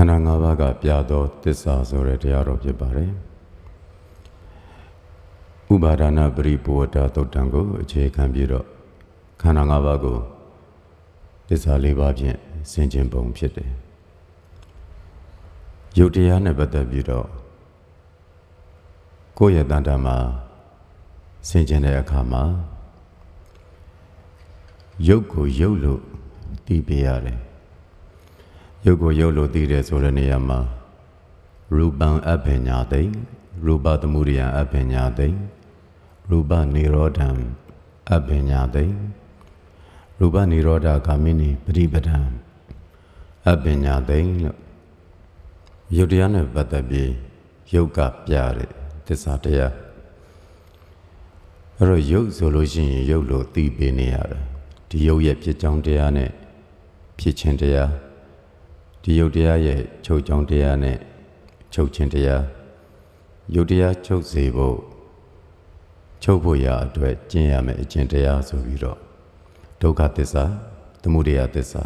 န္ဓာ၅ပါးကပြသောတစ္ဆာဆိုတဲ့တရားတော်ဖြစ်ပါတယ်ဥပါဒနာပရိပဝတ္တသုတ်တံကိုအခြေခံပြီးတော့ခန္ဓာ၅ပါးကိုတစ္ဆာ၄ပါးဖြင့်ဆင်ခြင်ပုံဖြစ်တယ်ယုတ်တရားနဲ့ပတ်သက်ပြီးတော့ကိုယ့်ရဲ့တန်တာမှာဆင်ခြင်တဲ့အခါမှာယုတ်ကိုယုတ်လို့တည်ပြရတယ် ရုပ်ကိုရုပ်လို့သိတယ်ဆိုတဲ့နေရာမှာရူပံအပညာတိရူပသမုဒိယအပညာတိရူပនិရောဓံအပညာတိရူပនិရောဓဂာမိနိပရိပဒံအပညာတိလို့ယုတ်တရားနဲ့ပတ်သက်ပြီးယုတ်ကပြတဲ့သစ္စာတရားအဲ့တော့ယုတ်ဆိုလို့ရှိရင်ယုတ်လို့သိပေးနေရတယ်ဒီယုတ်ရဲ့ဖြစ်ကြောင်းတရားနဲ့ဖြစ်ခြင်းတရား ဒီယုတ်တရားရဲ့ချုပ်ကြောင်းတရားနဲ့ချုပ်ခြင်းတရားယုတ်တရားချုပ်စေဖို့ချုပ်ဖို့ရအတွက်ကျင့်ရမယ်အကျင့်တရားဆိုပြီးတော့ဒုက္ခသစ္စာသမုဒယသစ္စာ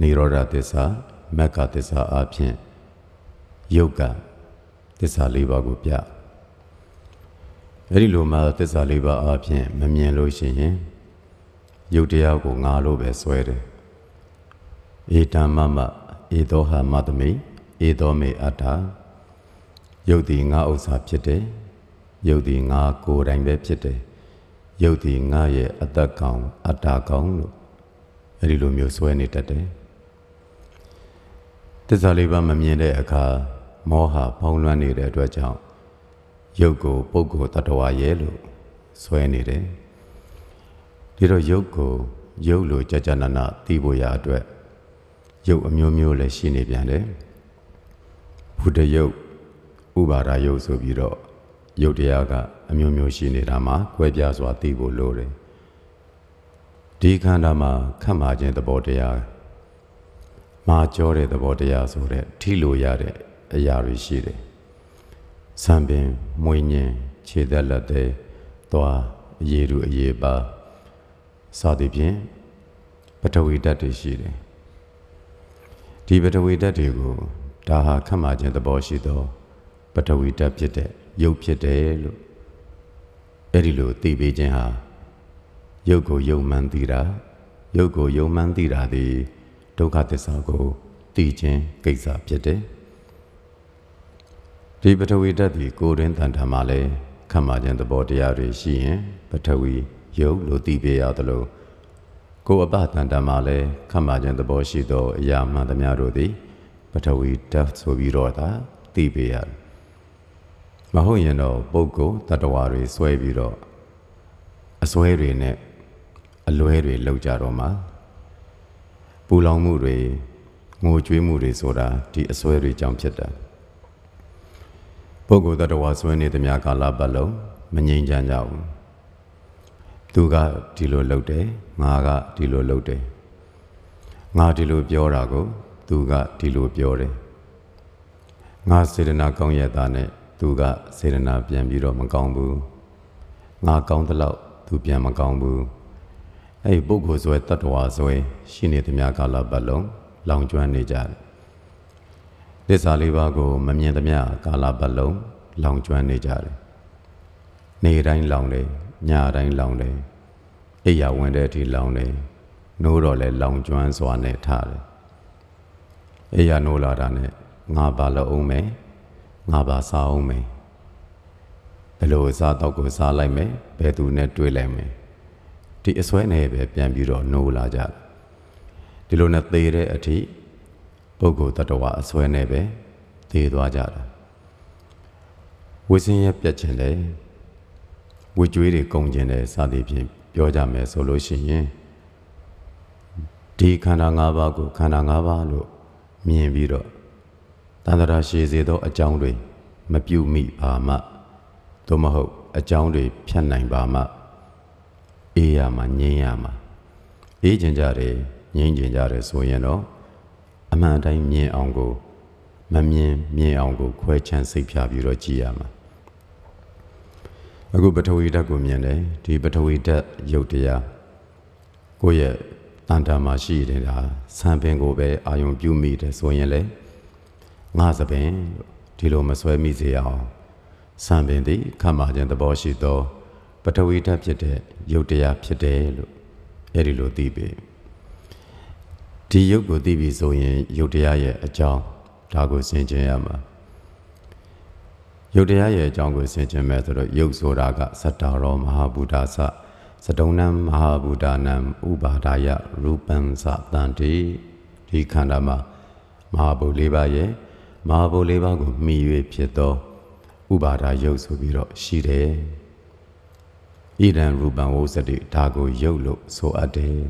និရောဓသစ္စာမက္ခသစ္စာအပြင်ယုတ်ကသစ္စာ၄ပါးကိုပြအဲ့ဒီလိုမှသစ္စာ၄ပါးအပြင်မမြင်လို့ရှိရင်ယုတ်တရားကိုငါလို့ပဲစွဲတယ်ဧတံမမ ဧသောဟာမတမိဧသောမေအတ္ထာယုတ်ဒီငါဥစ္စာဖြစ်တယ်ယုတ်ဒီငါကိုယ်တိုင်ပဲဖြစ်တယ်ယုတ်ဒီငါရဲ့အတ္တကောင်အတ္တကောင်လို့အဲ့ဒီလိုမျိုးစွဲနေတတ်တယ်တစ္ဆာလေးပါမမြင်တဲ့အခါမောဟဖောင်းလွှမ်းနေတဲ့အတွက်ကြောင့်ယုတ်ကိုပုဂ္ဂိုလ်တ attva ရဲ့လို့စွဲနေတယ်ဒီတော့ယုတ်ကိုယုတ်လို့ကြာကြာနာနာသိဖို့ရအတွက် ရုပ်အမျိုးမျိုးလည်းရှိနေပြန်တယ်ဘုဒ္ဓရုပ်ဥပါဒရုပ်ဆိုပြီးတော့ရုပ်တရားကအမျိုးမျိုးရှိနေတာမှာကွဲပြားစွာသိဖို့လိုတယ်ဒီခန္ဓာမှာခတ်မှခြင်းသဘောတရားမာကြောတဲ့သဘောတရားဆိုတဲ့ထိလို့ရတဲ့အရာတွေရှိတယ်။စံပင်မွေညင်ခြေသက်လက်သေးသွားအရေးတူအရေးပါစသည်ဖြင့်ပထဝီဓာတ်တွေရှိတယ် ဒီပထဝီဓာတ်တွေကိုဒါဟာခတ်မှခြင်းသဘောရှိသောပထဝီဓာတ်ဖြစ်တဲ့ရုပ်ဖြစ်တယ်လို့အဲ့ဒီလိုသိပေးခြင်းဟာရုပ်ကိုယုံမှန်သိတာရုပ်ကိုယုံမှန်သိတာသည်ဒုက္ခသစ္စာကိုသိခြင်းကိစ္စဖြစ်တယ်ဒီပထဝီဓာတ်ဒီကိုယ်တွင်တန်ထမှာလဲခတ်မှခြင်းသဘောတရားတွေရှိရင် ပထဝီရုပ်လို့သိပြရသလို ကိုအပတန်တမှာလည်းခတ်မှခြင်းသဘောရှိသောအရာမှန်သမျှတို့သည် ပထဝီဓာတ်ဆိုပြီးတော့သာသိပေရတယ်။မဟုတ်ရင်တော့ပုဂ္ဂိုလ်တ attva တွေဆွဲပြီးတော့အစွဲတွေနဲ့အလွဲတွေလောက်ကြတော့မှပူလောင်မှုတွေငိုကြွေးမှုတွေဆိုတာဒီအစွဲတွေကြောင့်ဖြစ်တာ။ပုဂ္ဂိုလ်တ attva ဆွဲနေသမျှကာလပတ်လုံးမငြိမ်းချမ်းကြဘူး။ သူကဒီလိုလုပ်တယ်ငါကဒီလိုလုပ်တယ်ငါဒီလိုပြောတာကို သူကဒီလိုပြောတယ်ငါစေတနာကောင်းရတာနဲ့သူကစေတနာပြန်ပြီးတော့မကောင်းဘူးငါကောင်းတဲ့လောက်သူပြန်မကောင်းဘူးအဲ့ဒီပုဂ္ဂိုလ်ဆွဲတ attva ဆွဲရှိနေသမျှကာလပတ်လုံးလောင်ကျွမ်းနေကြတယ်သစ္စာလေးပါးကိုမမြင်သမျှကာလပတ်လုံးလောင်ကျွမ်းနေကြတယ်နေတိုင်းလောင်တယ် ညတိုင်းလောင်တယ်အိယာဝင်တဲ့အထိလောင်တယ်နိုးတော့လဲလောင်ကျွမ်းစွာနဲ့ထားတယ်အိယာနိုးလာတာနဲ့ငါပါလို့အောင်မယ်ငါပါစားအောင်မယ်ဘယ်လိုစားတော့ကိုစားလိုက်မယ်ဘယ်သူနဲ့တွေ့လိုက်မယ်ဒီအစွဲနဲ့ပဲပြန်ပြီးတော့နိုးလာကြတယ်ဒီလိုနဲ့သေတဲ့အထိပုဂ္ဂိုလ်တ attva အစွဲနဲ့ပဲသေသွားကြတာဝိစင်းရဲ့ပြက်ခြင်းလေ ဝေကျွေးတွေကုန်ကျင်တယ်စသည်ဖြင့်ပြောကြမယ်ဆိုလို့ရှိရင်ဒီခန္ဓာ၅ပါးကိုခန္ဓာ၅ပါးလို့မြင်ပြီးတော့တန်တရာရှည်စေသောအကြောင်းတွေမပြုမိပါမှသို့မဟုတ်အကြောင်းတွေဖြတ်နိုင်ပါမှအေးရမှာငြိမ်းရမှာအေးကျင်ကြတယ်ငြိမ်းကျင်ကြတယ်ဆိုရင်တော့အမှန်တိုင်းမြင်အောင်ကို မမြင်မြင်အောင်ကို ခွဲခြမ်းစိတ်ဖြာပြီးတော့ကြည်ရမှာ အခုပထဝီဓာတ်ကိုမြင်တယ်ဒီပထဝီဓာတ်ရုပ်တရားကိုယ့်ရဲ့တန်တာမှာရှိနေတာဆံပင်ကိုပဲအာယုံပြုမိတယ်ဆိုရင်လေငါသပင်လို့ဒီလိုမဆွဲမိစေအောင်စံပင်သည်ခမ်းမာခြင်းသဘောရှိသောပထဝီဓာတ်ဖြစ်တဲ့ယုတ်တရားဖြစ်တယ်လို့အဲ့ဒီလိုသိပြီဒီယုတ်ကိုသိပြီဆိုရင်ယုတ်တရားရဲ့အကြောင်းဒါကိုဆင်ခြင်ရမှာ ယုတ်တရားရဲ့အကြောင်းကိုဆင်ခြင်မဲ့ဆိုတော့ယုတ်ဆိုတာကသတ္တရောမဟာဗုဒ္ဓဆစတုံနံမဟာဗုဒ္ဓနံဥပါဒာယရူပံသတန်တိဒီခန္ဓာမှာမဟာဗုဒ္ဓလေးပါးရဲ့မဟာဗုဒ္ဓလေးပါးကိုမှီ၍ဖြစ်သောဥပါဒာယုတ်ဆိုပြီးတော့ရှိတယ်ဣဒံရူပံဝုစတိဒါကိုယုတ်လို့ဆိုအပ်တယ်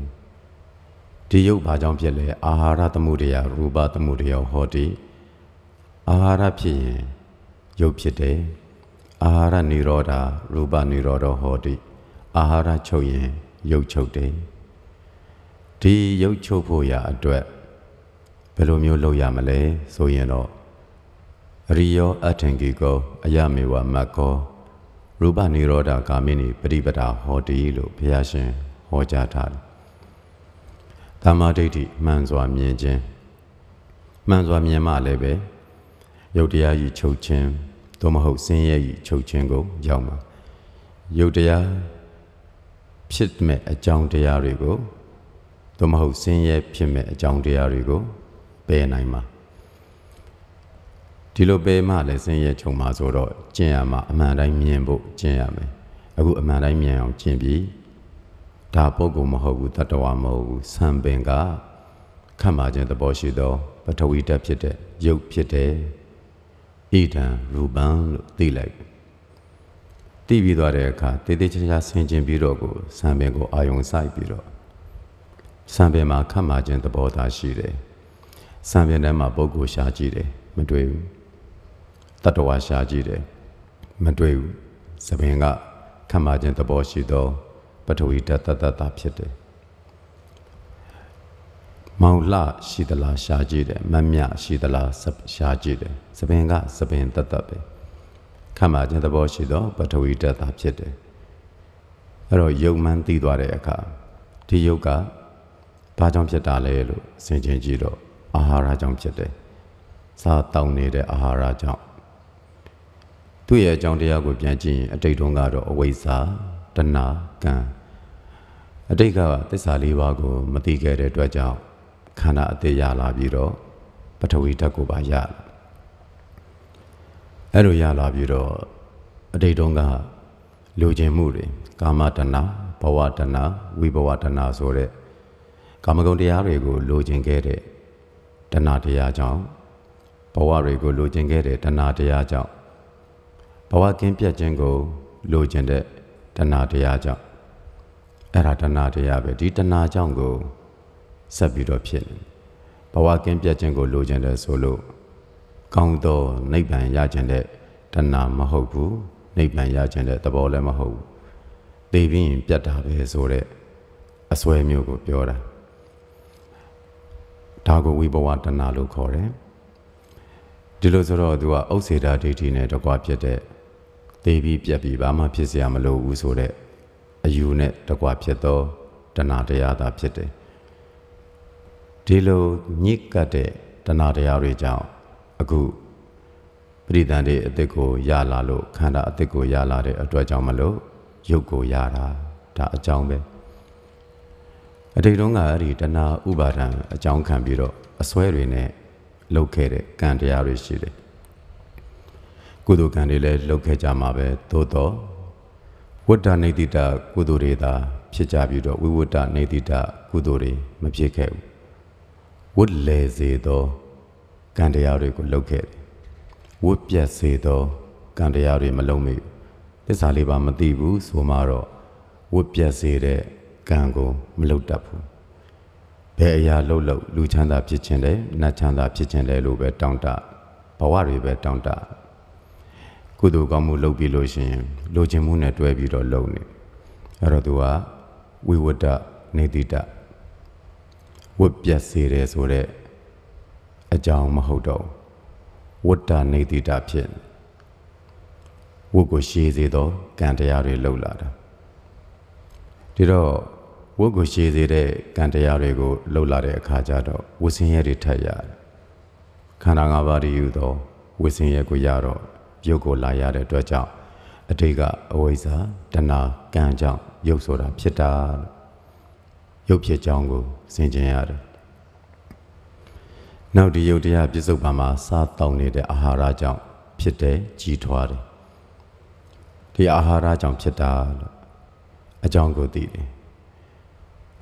ဒီယုတ်ဘာကြောင့်ဖြစ်လဲအာဟာရသမှုတရားရူပသမှုတရားဟောတိအာဟာရဖြစ်ရင် ရုပ်ဖြစ်တယ်အာဟာရနိရောဓရူပနိရောဓဟောတိအာဟာရချုပ်ရင်ရုပ်ချုပ်တယ်ဒီရုပ်ချုပ်ဖို့ရအတွက်ဘယ်လိုမျိုးလုပ်ရမလဲဆိုရင်တော့ရိယောအထင်ကြီးကောအယမေဝမတ်ကောရူပနိရောဓဂာမိနိပရိပဒါဟောတိလို့ဘုရားရှင်ဟောကြားထားတယ်။သမ္မာဒိဋ္ဌိမှန်စွာမြင်ခြင်းမှန်စွာမြင်မှလည်းပဲ ယုတ်တရားကြီးချုပ်ခြင်းသို့မဟုတ်ဆင်းရဲကြီးချုပ်ခြင်းကိုရောက်မှာယုတ်တရားဖြစ်မဲ့အကြောင်းတရားတွေကိုသို့မဟုတ်ဆင်းရဲဖြစ်မဲ့အကြောင်းတရားတွေကိုပယ်နိုင်မှာဒီလိုပယ်မှလည်းဆင်းရဲချုပ်မှာဆိုတော့ကျင့်ရမှာအမှန်တိုင်းမြင်ဖို့ကျင့်ရမယ်အခုအမှန်တိုင်းမြင်အောင်ကျင့်ပြီးဒါပုဂ္ဂိုလ်မဟုတ်ဘူးတတ္တဝါမဟုတ်ဘူးဆံပင်ကခတ်မှခြင်းသဘောရှိသောပထဝီဓာတ်ဖြစ်တဲ့ရုပ်ဖြစ်တဲ့ ဣဒံရူပံလို့သိလိုက်သိပြီးသွားတဲ့အခါတေးသေးချာချာဆင်ခြင်ပြီးတော့ကိုဆံပင်ကိုအာယုံစိုက်ပြီးတော့ဆံပင်မှာခတ်မှခြင်းသဘောသားရှိတယ်ဆံပင်ထဲမှာပုဂ္ဂိုလ်ရှားကြည့်တယ်မတွေ့ဘူးတတ္တဝါရှားကြည့်တယ်မတွေ့ဘူးသပင်ကခတ်မှခြင်းသဘောရှိသောပထဝီဓာတ်တတတာဖြစ်တယ် မောင်လှရှိသလားရှားကြည့်တယ်မမြရှိသလားရှားကြည့်တယ်သပင်ကသပင်တတပဲခတ်မှခြင်းသဘောရှိသောပထဝီဓာတ်တာဖြစ်တယ်အဲ့တော့ယုံမှန်းသိသွားတဲ့အခါဒီယုတ်ကဘာကြောင့်ဖြစ်တာလဲလို့ဆင်ခြင်ကြည့်တော့အာဟာရကြောင့်ဖြစ်တယ်စားတောင်းနေတဲ့အာဟာရကြောင့်သူ့ရဲ့အကြောင်းတရားကိုပြန်ကြည့်ရင်အတိတ်တုန်းကတော့အဝိဇ္ဇာတဏှာကံအတိတ်ကသစ္စာလေးပါးကိုမသိခဲ့တဲ့အတွက်ကြောင့် ခန္ဓာအသေးရလာပြီးတော့ပထဝီဓာတ်ကိုပါရအဲ့လိုရလာပြီးတော့အတိတ်တုန်းကလူကျင်မှုတွေကာမတဏှာဘဝတဏှာဝိဘဝတဏှာဆိုတဲ့ကာမဂုဏ်တရားတွေကို လိုချင်ခဲ့တဲ့တဏှာတရားကြောင့်ဘဝတွေကိုလိုချင်ခဲ့တဲ့တဏှာတရားကြောင့်ဘဝကင်းပြတ်ခြင်းကို လိုချင်တဲ့တဏှာတရားကြောင့်အဲ့ဒါတဏှာတရားပဲဒီတဏှာကြောင့်ကို ဆက်ပြီးတော့ဖြစ်နေဘဝကင်းပြတ်ခြင်းကိုလိုချင်တယ်ဆိုလို့ကောင်းသောနိဗ္ဗာန်ရခြင်းတဲ့တဏှာမဟုတ်ဘူးနိဗ္ဗာန်ရခြင်းတဲ့သဘောလည်းမဟုတ်ဘူးသိပြီးရင်ပြတ်တာပဲဆိုတဲ့အစွဲမျိုးကိုပြောတာဒါကိုဝိဘဝတဏှာလို့ခေါ်တယ်ဒီလိုဆိုတော့သူကဥစ္စေတာဒိဋ္ဌိနဲ့တကွာဖြစ်တဲ့သိပြီးပြက်ပြီးဘာမှဖြစ်เสียမလို့ဘူးဆိုတဲ့အယူနဲ့တကွာဖြစ်သောတဏှာတရားသာဖြစ်တယ် ဒီလိုညစ်ကတ်တဲ့တဏှာတရားတွေကြောင့်အခုပရိသန်တွေအစ်စ်ကိုရလာလို့ခန္ဓာအစ်စ်ကိုရလာတဲ့အတွက်ကြောင့်မလို့ရုပ်ကိုရတာဒါအကြောင်းပဲအတိတ်တုန်းကအဲ့ဒီတဏှာဥပါဒံအကြောင်းခံပြီးတော့အစွဲတွေနဲ့လှုပ်ခဲ့တဲ့ကံတရားတွေရှိတယ်ကုသိုလ်ကံတွေလည်းလှုပ်ခဲ့ကြမှာပဲသို့တော့ဝတ္တနေတိတကုသိုလ်တွေသာဖြစ်ကြပြီးတော့ဝိဝတ္တနေတိတကုသိုလ်တွေမဖြစ်ခဲ့ဘူး ဝတ်လေစေသောကံတရားတွေကိုလှုပ်ခဲ့တယ်ဝတ်ပြတ်စေသောကံတရားတွေမလုံးမိဘူးသစ္စာလေးပါမသိဘူးဆိုမှတော့ဝတ်ပြတ်စေတဲ့ကံကိုမလှုပ်တတ်ဘူးဘယ်အရာလှုပ်လှုပ်လူချမ်းသာဖြစ်ခြင်းလဲနတ်ချမ်းသာဖြစ်ခြင်းလဲလို့ပဲတောင်းတဘဝတွေပဲတောင်းတကုသိုလ်ကောင်းမှုလုပ်ပြီးလို့ရှိရင်လိုချင်မှုနဲ့တွဲပြီးတော့လုပ်နေအဲ့တော့သူကဝိဝတ္တနေတိတ ဝတ်ပြတ်စေတယ်ဆိုတဲ့အကြောင်းမဟုတ်တော့ဝတ္တနေတိတဖြစ်ဝတ်ကိုရှည်စေသောကံတရားတွေလှုပ်လာတာဒီတော့ဝတ်ကိုရှည်စေတဲ့ကံတရားတွေကိုလှုပ်လာတဲ့အခါကျတော့ဝဆင်းရဲတွေထက်ရတယ်ဝခန္ဓာ၅ပါးတည်းယူသောဝိစင်ရဲ့ကိုရတော့ရုပ်ကိုလာရတဲ့အတွက်ကြောင့်အတိတ်ကအဝိဇ္ဇာတဏှာကံကြောင့်ရုပ်ဆိုတာဖြစ်တာလို့ ရုပ်ဖြစ်ကြောင်းကိုဆင်ခြင်ရတယ်နောက်ဒီယုတ်တရားပြစ္ဆုတ်ပံမှာစားတောင်းနေတဲ့အာဟာရကြောင့်ဖြစ်တဲ့ကြီးထွားတယ်ဒီအာဟာရကြောင့်ဖြစ်တာလို့အကြောင်းကိုသိတယ်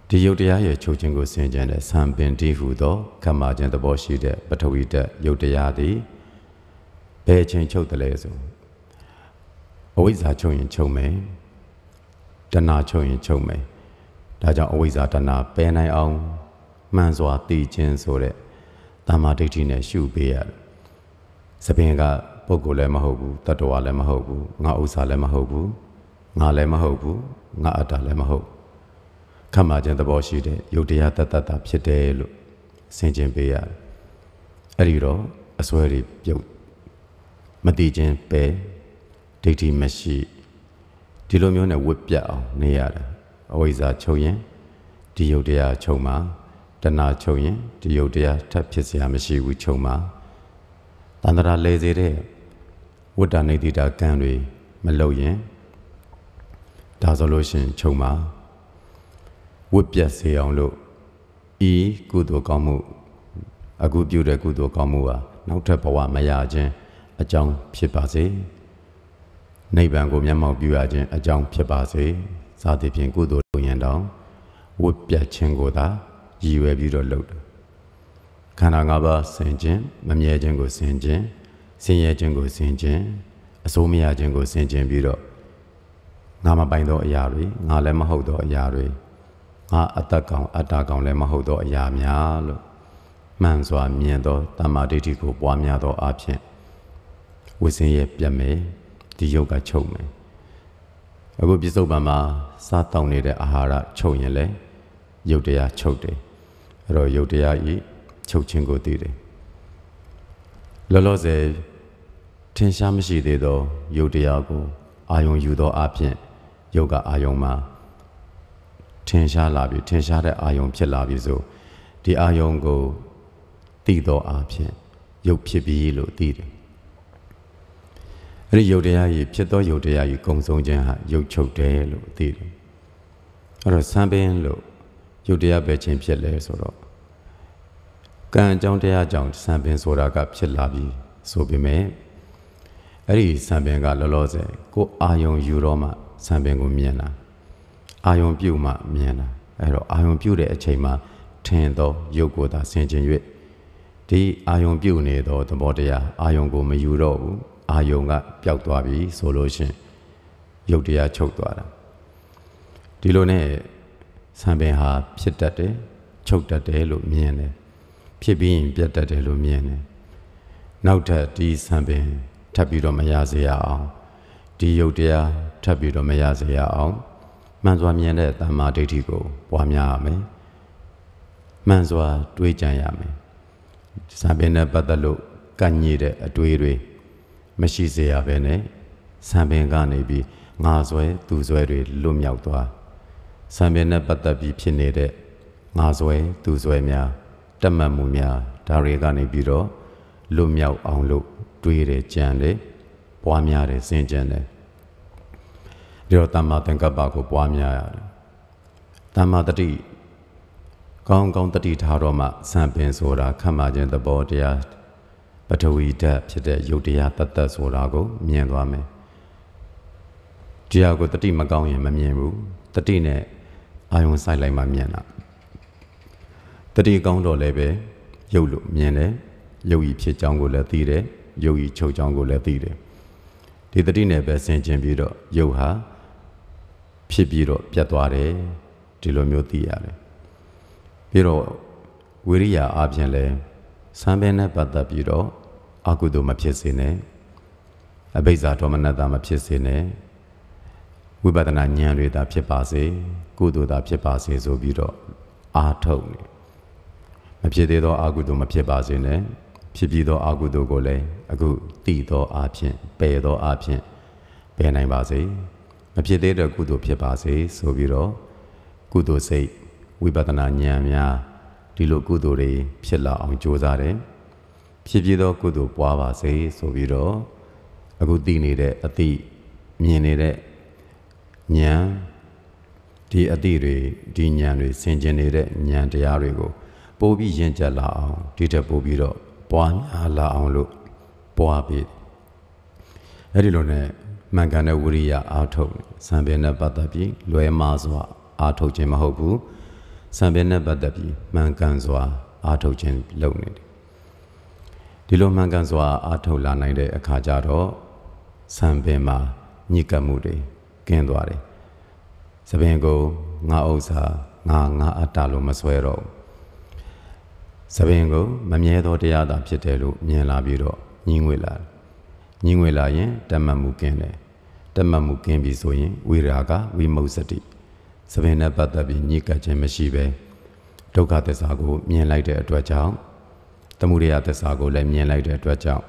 ဒီယုတ်တရားရဲ့ချုပ်ခြင်းကိုဆင်ခြင်တဲ့ဆံပင်တိဟုသောကမ္မခြင်းသဘောရှိတဲ့ပထဝီတက်ယုတ်တရားသည်ဘယ်ချိန်ချုပ်တယ်လဲဆိုအဝိဇ္ဇာချုပ်ရင်ချုပ်မယ်တဏှာချုပ်ရင်ချုပ်မယ် ဒါကြောင့်အဝိဇ္ဇာတဏှာပယ်နိုင်အောင်မှန်စွာသိခြင်းဆိုတဲ့တမ္မာဒိဋ္ဌိနဲ့ရှုပေးရတယ်။သပင်ကပုဂ္ဂိုလ်လည်းမဟုတ်ဘူးတတ္တဝါလည်းမဟုတ်ဘူးငါဥစ္စာလည်းမဟုတ်ဘူးငါလည်းမဟုတ်ဘူးငါအတ္တလည်းမဟုတ်ခမ်းမာခြင်းသဘောရှိတဲ့ယုတ်တရားတတ္တတာဖြစ်တယ်လို့ဆင်ခြင်ပေးရတယ်။အဲ့ဒီတော့အစွဲတွေပြုတ်မတိခြင်းပဲဒိဋ္ဌိမရှိဒီလိုမျိုးနဲ့ဝစ်ပြတ်အောင်နေရတာ အဝိဇ္ဇာချုပ်ရင်ဒီယုတ်တရားချုပ်မှာတဏှာချုပ်ရင်ဒီယုတ်တရားထပ်ဖြစ်เสียမရှိဘူးချုပ်မှာတန္တရာလေစေတဲ့ဝတ္တနိတိတာကံတွေမလုံရင်ဒါဆိုလို့ရှင်ချုပ်မှာဝတ်ပြတ်စေအောင်လို့ဤကုသိုလ်ကောင်းမှုအခုပြုတဲ့ကုသိုလ်ကောင်းမှုဟာနောက်ထပ်ဘဝမရခြင်းအကြောင်းဖြစ်ပါစေနိဗ္ဗာန်ကိုမျက်မှောက်ပြုရခြင်းအကြောင်းဖြစ်ပါစေ စသဖြင့်ကုသိုလ်လုပ်ရင်တောင်ဝတ်ပြတ်ခြင်းကိုသာရည်ရွယ်ပြီးတော့လုပ်တယ်ခန္ဓာ၅ပါးဆင်ခြင်းမမြဲခြင်းကိုဆင်ခြင်းဆင်းရဲခြင်းကိုဆင်ခြင်းအစိုးမရခြင်းကိုဆင်ခြင်းပြီးတော့ငါမပိုင်သောအရာတွေငါလည်းမဟုတ်သောအရာတွေငါအတ္တကောင်အတ္တကောင်လည်းမဟုတ်သောအရာများလို့မှန်စွာမြင်သောတမ္မာဒိဋ္ဌိကိုပွားများသောအဖြစ်ဝိစင်ရဲ့ပြတ်မယ်ဒီယုတ်ကချုပ်မယ် အခုပြစ္ဆုတ်ပံမှာစားတောင်းနေတဲ့အာဟာရချုပ်ရင်လည်းယုတ်တရားချုပ်တယ်အဲ့တော့ယုတ်တရားဤချုပ်ခြင်းကိုသိတယ်လောလောဆယ်ထင်ရှားမရှိသေးသောယုတ်တရားကိုအာယုံယူသောအဖြစ်ယုတ်ကအာယုံမှာထင်ရှားလာပြီထင်ရှားတဲ့အာယုံဖြစ်လာပြီဆိုဒီအာယုံကိုသိသောအဖြစ်ယုတ်ဖြစ်ပြီလို့သိတယ် အဲ့ဒီယုတ်တရားကြီးဖြစ်သောယုတ်တရားကြီးကုံဆုံးခြင်းဟာယုတ်ချုပ်တယ်လို့သိတယ်အဲ့တော့ဆံပင်လို့ယုတ်တရားပဲချင်းဖြစ်လဲဆိုတော့ကံအကြောင်းတရားကြောင့်ဆံပင်ဆိုတာကဖြစ်လာပြီဆိုပေမဲ့အဲ့ဒီဆံပင်ကလောလောဆယ်ကိုအာယုံယူတော့မှဆံပင်ကိုမြင်တာအာယုံပြုတ်မှမြင်တာအဲ့တော့အာယုံပြုတ်တဲ့အချိန်မှာထင်သောရုပ်ကိုသာဆင်ခြင်၍ဒီအာယုံပြုတ်နေသောသဘောတရားအာယုံကိုမယူတော့ဘူး အာယုံကပျောက်သွားပြီဆိုလို့ရှင်ရုပ်တရားချုပ်သွားတာဒီလိုနဲ့ဆံပင်ဟာဖြစ်တတ်တယ်ချုပ်တတ်တယ်လို့မြင်တယ်ဖြစ်ပြီးရင်ပြတ်တတ်တယ်လို့မြင်တယ်နောက်ထပ်ဒီဆံပင်ထပ်ပြီးတော့မရစေရအောင်ဒီယုတ်တရားထပ်ပြီးတော့မရစေရအောင်မှန်စွာမြင်တဲ့တမ္မာဒိဋ္ဌိကိုပွားများရမယ်မှန်စွာတွေးကြံရမယ်ဆံပင်နဲ့ပတ်သက်လို့ကန့်ညိတဲ့အတွေးတွေ မရှိစေရဘဲနဲ့ဆံပင်ကနေပြီးငါဆွဲသူဆွဲတွေလွတ်မြောက်သွားဆံပင်နဲ့ပတ်သက်ပြီးဖြစ်နေတဲ့ငါဆွဲသူဆွဲများတက်မှတ်မှုများဒါတွေကနေပြီးတော့လွတ်မြောက်အောင်လို့တွေးတယ်ကြံတယ်ပွားများတယ်စင်ကြံတယ်ဒီတော့တမ္မာသင်္ကပ္ပကိုပွားများရတယ်တမ္မာတတိကောင်းကောင်းတတိထားတော့မှစံပင်ဆိုတာခမ်းမာခြင်းသဘောတရား ပထဝီဓာတ်ဖြစ်တဲ့ယုတ်တရားတသက်ဆိုတာကိုမြင်သွားမယ်တရားကိုတတိမကောင်းရင်မမြင်ဘူးတတိနဲ့အာယုံဆိုင်လိုက်မှမြင်တာတတိကောင်းတော့လည်းပဲရုပ်လို့မြင်တယ်ရုပ်ဤဖြစ်ကြောင်းကိုလည်းသိတယ်ရုပ်ဤချုပ်ကြောင်းကိုလည်းသိတယ်ဒီတတိနဲ့ပဲဆင်ခြင်ပြီးတော့ရုပ်ဟာဖြစ်ပြီးတော့ပြတ်သွားတယ်ဒီလိုမျိုးသိရတယ်ပြီးတော့ဝိရိယအပြင်လည်း စံပင်နဲ့ပတ်သက်ပြီးတော့အကုသိုလ်မဖြစ်စေနဲ့အဘိဇ္ဇာဒေါမနတမဖြစ်စေနဲ့ဝိပဿနာဉာဏ်တွေသာဖြစ်ပါစေကုသိုလ်သာဖြစ်ပါစေဆိုပြီးတော့အာထုတ်နေမဖြစ်သေးသောအာကုသိုလ်မဖြစ်ပါစေနဲ့ဖြစ်ပြီးသောအာကုသိုလ်ကိုလည်းအခုတည်သောအဖြစ်ပယ်သောအဖြစ်ပယ်နိုင်ပါစေမဖြစ်သေးတဲ့ကုသိုလ်ဖြစ်ပါစေဆိုပြီးတော့ကုသိုလ်စိတ်ဝိပဿနာဉာဏ်များ ဒီလိုကုသိုလ်တွေဖြစ်လာအောင်ကြိုးစားတယ်ဖြစ်ဖြစ်သောကုသိုလ်ပွားပါစေဆိုပြီးတော့အခုတည်နေတဲ့အတိမြင်နေတဲ့ဉာဏ်ဒီအတိတွေဒီဉာဏ်တွေဆင်ကျင်နေတဲ့ဉာဏ်တရားတွေကိုပို့ပြီးရင့်ကျက်လာအောင်ဒီထက်ပို့ပြီးတော့ပွားများလာအောင်လို့ပွားပြီးအဲ့ဒီလိုနဲ့မှန်ကန်တဲ့ဝိရိယအားထုတ်စံပင်နဲ့ပတ်သက်ပြီးလွယ်မာစွာအားထုတ်ခြင်းမဟုတ်ဘူး စံပင်နဲ့ပတ်သက်ပြီးမှန်ကန်စွာအားထုတ်ခြင်းလုပ်နေတယ်ဒီလိုမှန်ကန်စွာအားထုတ်လာနိုင်တဲ့အခါကျတော့စံပင်မှာညစ်ကပ်မှုတွေကင်းသွားတယ်။သပင်ကိုငါဥစ္စာငါငါအတ္တလို့မဆွဲတော့ဘူး။သပင်ကိုမမြဲသောတရားသာဖြစ်တယ်လို့မြင်လာပြီးတော့ညှင်းငွေလာတယ်။ညှင်းငွေလာရင်တမတ်မှုကင်းတယ်။တမတ်မှုကင်းပြီဆိုရင်ဝိရာဂဝိမု ක්ත တိ သပင်နဲ့ပတ်သက်ပြီးညှိကပ်ခြင်းမရှိပဲဒုက္ခသစ္စာကိုမြင်လိုက်တဲ့အတွက်ကြောင့်တမှုရိယသစ္စာကိုလည်းမြင်လိုက်တဲ့အတွက်ကြောင့်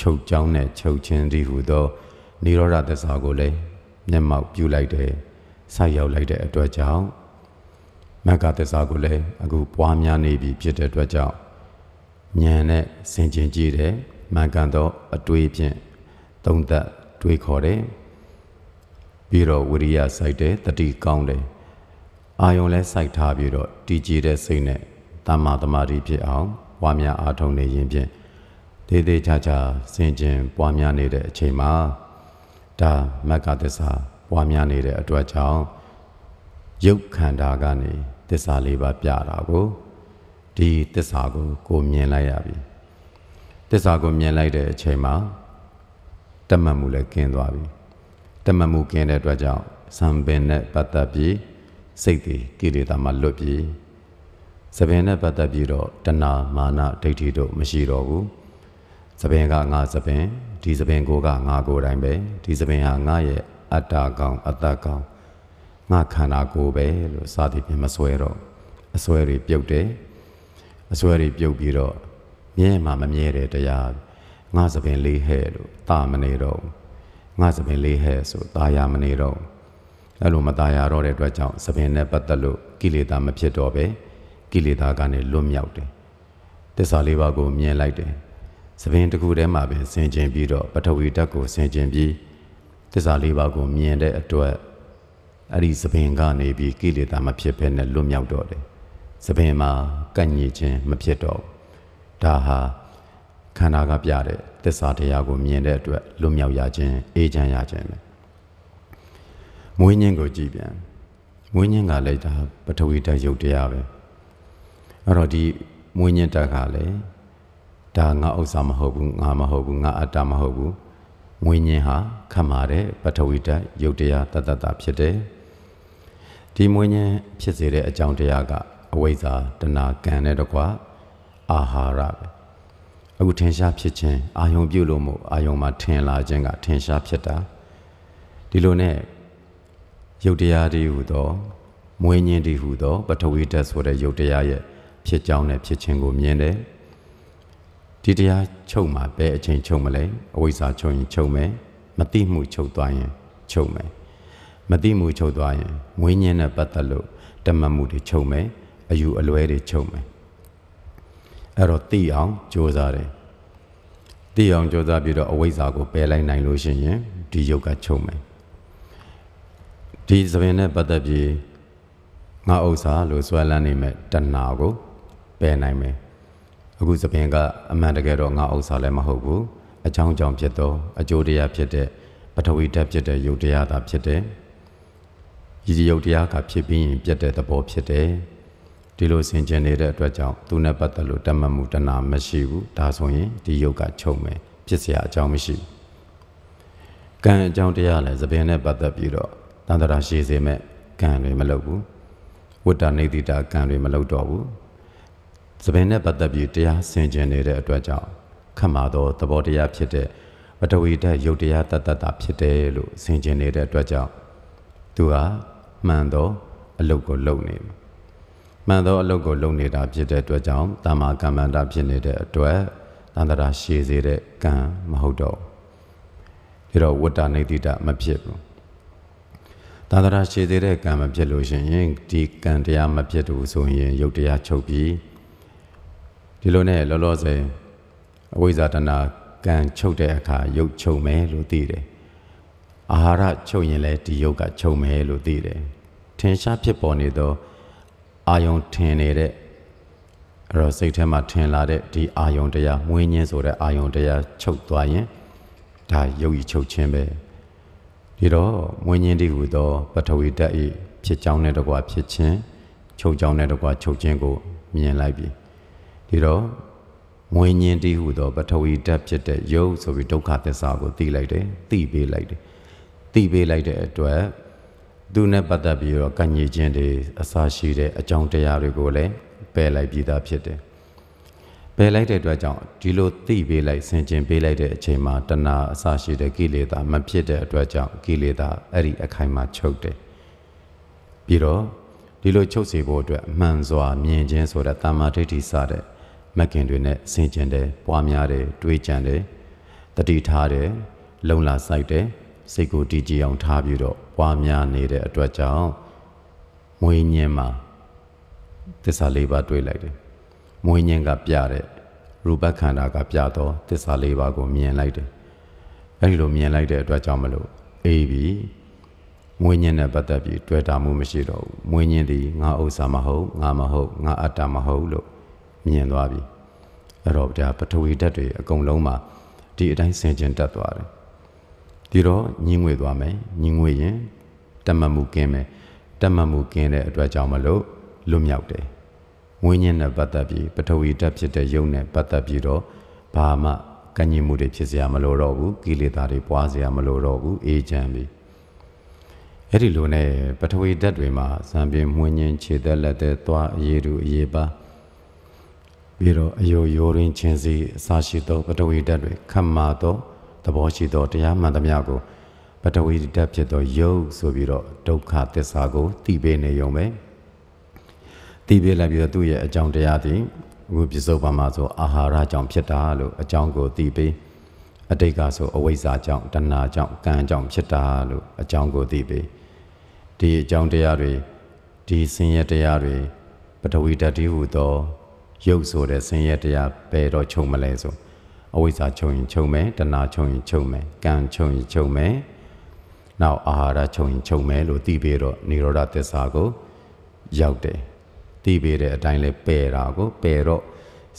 ချုပ်ကြောင်းနဲ့ချုပ်ခြင်းဒီဟုသောនិရောဓသစ္စာကိုလည်းမျက်မှောက်ပြုလိုက်တယ်ဆိုက်ရောက်လိုက်တဲ့အတွက်ကြောင့်မဂ္ဂသစ္စာကိုလည်းအခုပွားများနေပြီဖြစ်တဲ့အတွက်ကြောင့်ဉာဏ်နဲ့ဆင်ခြင်ကြည့်တယ်မှန်ကန်သောအတွေ့အဖြင့်သုံးသပ်တွေးခေါ်တယ် ပြီးတော့ဝိရိယစိုက်တယ်တတိကောင်းတယ်အာယုံလဲစိုက်ထားပြီးတော့တည်ကြည်တဲ့စိတ်နဲ့တမ္မာတမာတိဖြစ်အောင်ပွားများအားထုတ်နေရင်ဖြင့်ဒေသေးချာချာဆင်ကျင်ပွားများနေတဲ့အချိန်မှာဒါမက္ကသစ္စာပွားများနေတဲ့အတွက်ကြောင့်ရုပ်ခန္ဓာကနေသစ္စာလေးပါးပြတာကိုဒီသစ္စာကိုကိုမြင်လိုက်ရပြီသစ္စာကိုမြင်လိုက်တဲ့အချိန်မှာတမတ်မှုလည်းကင်းသွားပြီ တမတ်မှုကင်းတဲ့အတွက်ကြောင့်သံပင်နဲ့ပတ်သက်ပြီးစိတ်တွေကိလေသာမှလွတ်ပြီးသပင်နဲ့ပတ်သက်ပြီးတော့တဏမာနဒိဋ္ဌိတို့မရှိတော့ဘူးသပင်ကငါသပင်ဒီသပင်ကိုကငါကိုယ်တိုင်ပဲဒီသပင်ဟာငါရဲ့အတ္တကောင်အတ္တကောင်ငါခန္ဓာကိုယ်ပဲလို့စသည်ဖြင့်မစွဲတော့အစွဲတွေပြုတ်တယ်အစွဲတွေပြုတ်ပြီးတော့မြဲမှမမြဲတဲ့တရားငါသပင်လေးဟဲ့လို့တာမနေတော့ ငါသပင်လေးဟဲ့ဆိုตาရမနေတော့အဲ့လိုမตาရတော့တဲ့အတွက်ကြောင့်သပင်နဲ့ပတ်သက်လို့ကိလေသာမဖြစ်တော့ပဲကိလေသာကနေလွတ်မြောက်တယ်တစ္ဆာလေးပါးကိုမြင်လိုက်တယ်သပင်တစ်ခုတည်းမှာပဲဆင်ခြင်ပြီးတော့ပထဝီဓာတ်ကိုဆင်ခြင်ပြီးတစ္ဆာလေးပါးကိုမြင်တဲ့အတွက်အဲ့ဒီသပင်ကနေပြီးကိလေသာမဖြစ်ဘဲနဲ့လွတ်မြောက်တော့တယ်သပင်မှာကန့်ညစ်ခြင်းမဖြစ်တော့ဒါဟာ ခန္ဓာကပြတဲ့သစ္စာတရားကိုမြင်တဲ့အတွက်လွတ်မြောက်ရခြင်းအေးချမ်းရခြင်းပဲမွေးညင်းကိုကြည့်ပြန်မွေးညင်းကလည်းဒါပထဝီဓာတ်ရုပ်တရားပဲအဲ့တော့ဒီမွေးညင်းတက်ကလည်းဒါငါဥစ္စာမဟုတ်ဘူးငါမဟုတ်ဘူးငါအတ္တမဟုတ်ဘူးမွေးညင်းဟာခတ်မာတဲ့ပထဝီဓာတ်ရုပ်တရားတတ္တတာဖြစ်တယ်ဒီမွေးညင်းဖြစ်စေတဲ့အကြောင်းတရားကအဝိဇ္ဇာတဏှာကံနဲ့တကွာအာဟာရပဲ အခုထင်ရှားဖြစ်ခြင်းအာယုံပြုတ်လို့မို့အာယုံမှာထင်လာခြင်းကထင်ရှားဖြစ်တာဒီလိုနဲ့ရုပ်တရားတွေဟူသောမွေးညင်းတွေဟူသောပထဝီဓာတ်ဆိုတဲ့ရုပ်တရားရဲ့ဖြစ်ကြောင်းနဲ့ဖြစ်ခြင်းကိုမြင်တယ်ဒီတရားချုပ်မှာဘယ်အချိန်ချုပ်မလဲအဝိဇ္ဇာချုပ်ရင်ချုပ်မယ်မတိမှုချုပ်သွားရင်ချုပ်မယ်မတိမှုချုပ်သွားရင်မွေးညင်းနဲ့ပတ်သက်လို့တမတ်မှုတွေချုပ်မယ်အယူအလွဲတွေချုပ်မယ် အဲ့တော့သိအောင်ကြိုးစားတယ်သိအောင်ကြိုးစားပြီးတော့အဝိဇ္ဇာကိုပယ်လိုက်နိုင်လို့ရှိရင်ဒီယုတ်ကချုပ်မယ်ဒီသဘင်နဲ့ပတ်သက်ပြီးငါဥစ္စာလို့ဆွဲလန်းနေမဲ့တဏှာကိုပယ်နိုင်မယ်အခုသဘင်ကအမှန်တကယ်တော့ငါဥစ္စာလည်းမဟုတ်ဘူးအကြောင်းကြောင့်ဖြစ်သောအကျိုးတရားဖြစ်တဲ့ပထဝီဓာတ်ဖြစ်တဲ့ယုတ်တရားသာဖြစ်တယ်ရည်ရည်ယုတ်တရားကဖြစ်ပြီးရင်ပြတ်တဲ့သဘောဖြစ်တယ် ဒီလိုဆင်ခြင်နေတဲ့အတွက်ကြောင့်သူနဲ့ပတ်သက်လို့တတ်မှတ်မှုတဏမရှိဘူးဒါဆိုရင်ဒီယုတ်ကချုပ်မယ်ဖြစ်เสียအကြောင်းမရှိဘူးကံအကြောင်းတရားလည်းသဘင်နဲ့ပတ်သက်ပြီးတော့တန်တရာရှိစေမဲ့ကံတွေမလုပ်ဘူးဝတ္တနေတိတာကံတွေမလုပ်တော့ဘူးသဘင်နဲ့ပတ်သက်ပြီးတရားဆင်ခြင်နေတဲ့အတွက်ကြောင့်ခတ်မာသောသဘောတရားဖြစ်တဲ့ပထဝီဓာတ်ယုတ်တရားတတ္တတာဖြစ်တယ်လို့ဆင်ခြင်နေတဲ့အတွက်ကြောင့်သူဟာမှန်သောအလုတ်ကိုလုပ်နေတယ် မှန်သောအလုတ်ကိုလုပ်နေတာဖြစ်တဲ့အတွက်ကြောင့်တမ္မာကမ္မန္တဖြစ်နေတဲ့အတွက်တန်တရာရှည်စေတဲ့ကံမဟုတ်တော့ဒီတော့ဝတ္တနေတိတမဖြစ်ဘူးတန်တရာရှည်စေတဲ့ကံမဖြစ်လို့ရှိရင်ဒီကံတရားမဖြစ်ဘူးဆိုရင်ယုတ်တရားချုပ်ပြီးဒီလိုနဲ့လောလောဆယ်အဝိဇ္ဇာတဏကံချုပ်တဲ့အခါရုပ်ချုပ်မယ်လို့သိတယ်အာဟာရချုပ်ရင်လည်းဒီရုပ်ကချုပ်မယ်လို့သိတယ်ထင်ရှားဖြစ်ပေါ်နေသော အာယုံထင်နေတဲ့အဲ့တော့စိတ်ထဲမှာထင်လာတဲ့ဒီအာယုံတရားမွေးညင်းဆိုတဲ့အာယုံတရားချုပ်သွားရင်ဒါရုပ်ကြီးချုပ်ခြင်းပဲဒီတော့မွေးညင်းတည်းဟူသောပထဝီဓာတ်ဤဖြစ်ကြောင်းနဲ့တကွာဖြစ်ခြင်းချုပ်ကြောင်းနဲ့တကွာချုပ်ခြင်းကိုမြင်လိုက်ပြီဒီတော့မွေးညင်းတည်းဟူသောပထဝီဓာတ်ဖြစ်တဲ့ယုတ်ဆိုပြီးဒုက္ခသစ္စာကိုသိလိုက်တယ်သိပေးလိုက်တယ်သိပေးလိုက်တဲ့အတွက် သူနဲ့ပတ်သက်ပြီးတော့ကန့်ညင်ခြင်းတွေအစာရှိတဲ့အကြောင်းတရားတွေကိုလည်းပယ်လိုက်ပြီးသားဖြစ်တယ်ပယ်လိုက်တဲ့အတွက်ကြောင့်ဒီလိုသိပေးလိုက်ဆင်ခြင်ပေးလိုက်တဲ့အချိန်မှာတဏှာအစာရှိတဲ့ကိလေသာမဖြစ်တဲ့အတွက်ကြောင့်ကိလေသာအဲ့ဒီအခိုင်မှာချုပ်တယ်ပြီးတော့ဒီလိုချုပ်စေဖို့အတွက်အမှန်စွာမြင်ခြင်းဆိုတဲ့တမ္မာဒိဋ္ဌိစတဲ့မက်ကင်တွေနဲ့ဆင်ခြင်တယ်ပွားများတယ်တွေးကြံတယ်တတိထားတယ်လုံလာဆိုင်တယ် စိတ်ကိုတည်ကြည်အောင်ထားပြီးတော့ပွားများနေတဲ့အတွက်ကြောင့်မွေးညင်းမှာသစ္စာလေးပါးတွေ့လိုက်တယ်မွေးညင်းကပြတဲ့ရူပခန္ဓာကပြတော့သစ္စာလေးပါးကိုမြင်လိုက်တယ်အဲဒီလိုမြင်လိုက်တဲ့အတွက်ကြောင့်မလို့အေးပြီမွေးညင်းနဲ့ပတ်သက်ပြီးတွေ့တာမှုမရှိတော့ဘူးမွေးညင်းသည်ငါဥစ္စာမဟုတ်ငါမဟုတ်ငါအတ္တမဟုတ်လို့မြင်သွားပြီအဲ့တော့ဒါပထဝီဓာတ်တွေအကုန်လုံးမှာဒီအတိုင်းဆင်ကျင်တက်သွားတယ် ဒီတော့ညင်းငွေသွားမယ်ညင်းငွေရင်တမတ်မှုကင်းမယ်တမတ်မှုကင်းတဲ့အတွက်ကြောင့်မလို့လွတ်မြောက်တယ်ငွေညင်းနဲ့ပတ်သက်ပြီးပထဝီဓာတ်ဖြစ်တဲ့ယုံနဲ့ပတ်သက်ပြီးတော့ဘာမှကန့်ညင်မှုတွေဖြစ်เสียမလို့တော့ဘူးကိလေသာတွေပွားเสียမလို့တော့ဘူးအေးချမ်းပြီအဲ့ဒီလိုနဲ့ပထဝီဓာတ်တွေမှာဇံပြင်းမွှင်းညင်းခြေသက်လက်သက်သွားအရေးတူအရေးပါပြီးတော့အယိုရိုးရင်းချင်းစီအစရှိသောပထဝီဓာတ်တွေခမ္မာသော သဘောရှိသောတရားမှန်သမျှကိုပထဝီဓာတ်ဖြစ်သောယုတ်ဆိုပြီးတော့ဒုက္ခသစ္စာကိုသိပေးနေရုံပဲသိပေးလိုက်ပြီးတော့သူ့ရဲ့အကြောင်းတရားသည်အခုပြစ္ဆုတ်ပါမှာဆိုအာဟာရကြောင့်ဖြစ်တာလို့အကြောင်းကိုသိပေးအတိတ်ကဆိုအဝိဇ္ဇာကြောင့်တဏှာကြောင့်ကံကြောင့်ဖြစ်တာလို့အကြောင်းကိုသိပေးဒီအကြောင်းတရားတွေဒီဆင်းရဲတရားတွေပထဝီဓာတ်တည်းဟူသောရုပ်ဆိုတဲ့ဆင်းရဲတရားဘယ်တော့ချုပ်မလဲဆို အဝိဇ္ဇာချုပ်ရင်ချုပ်မယ်တဏှာချုပ်ရင်ချုပ်မယ်ကံချုပ်ရင်ချုပ်မယ်နောက်အာဟာရချုပ်ရင်ချုပ်မယ်လို့သိပြီးတော့និရောဓသစ္စာကိုရောက်တယ်သိပြီးတဲ့အတိုင်းလဲပယ်တာကိုပယ်တော့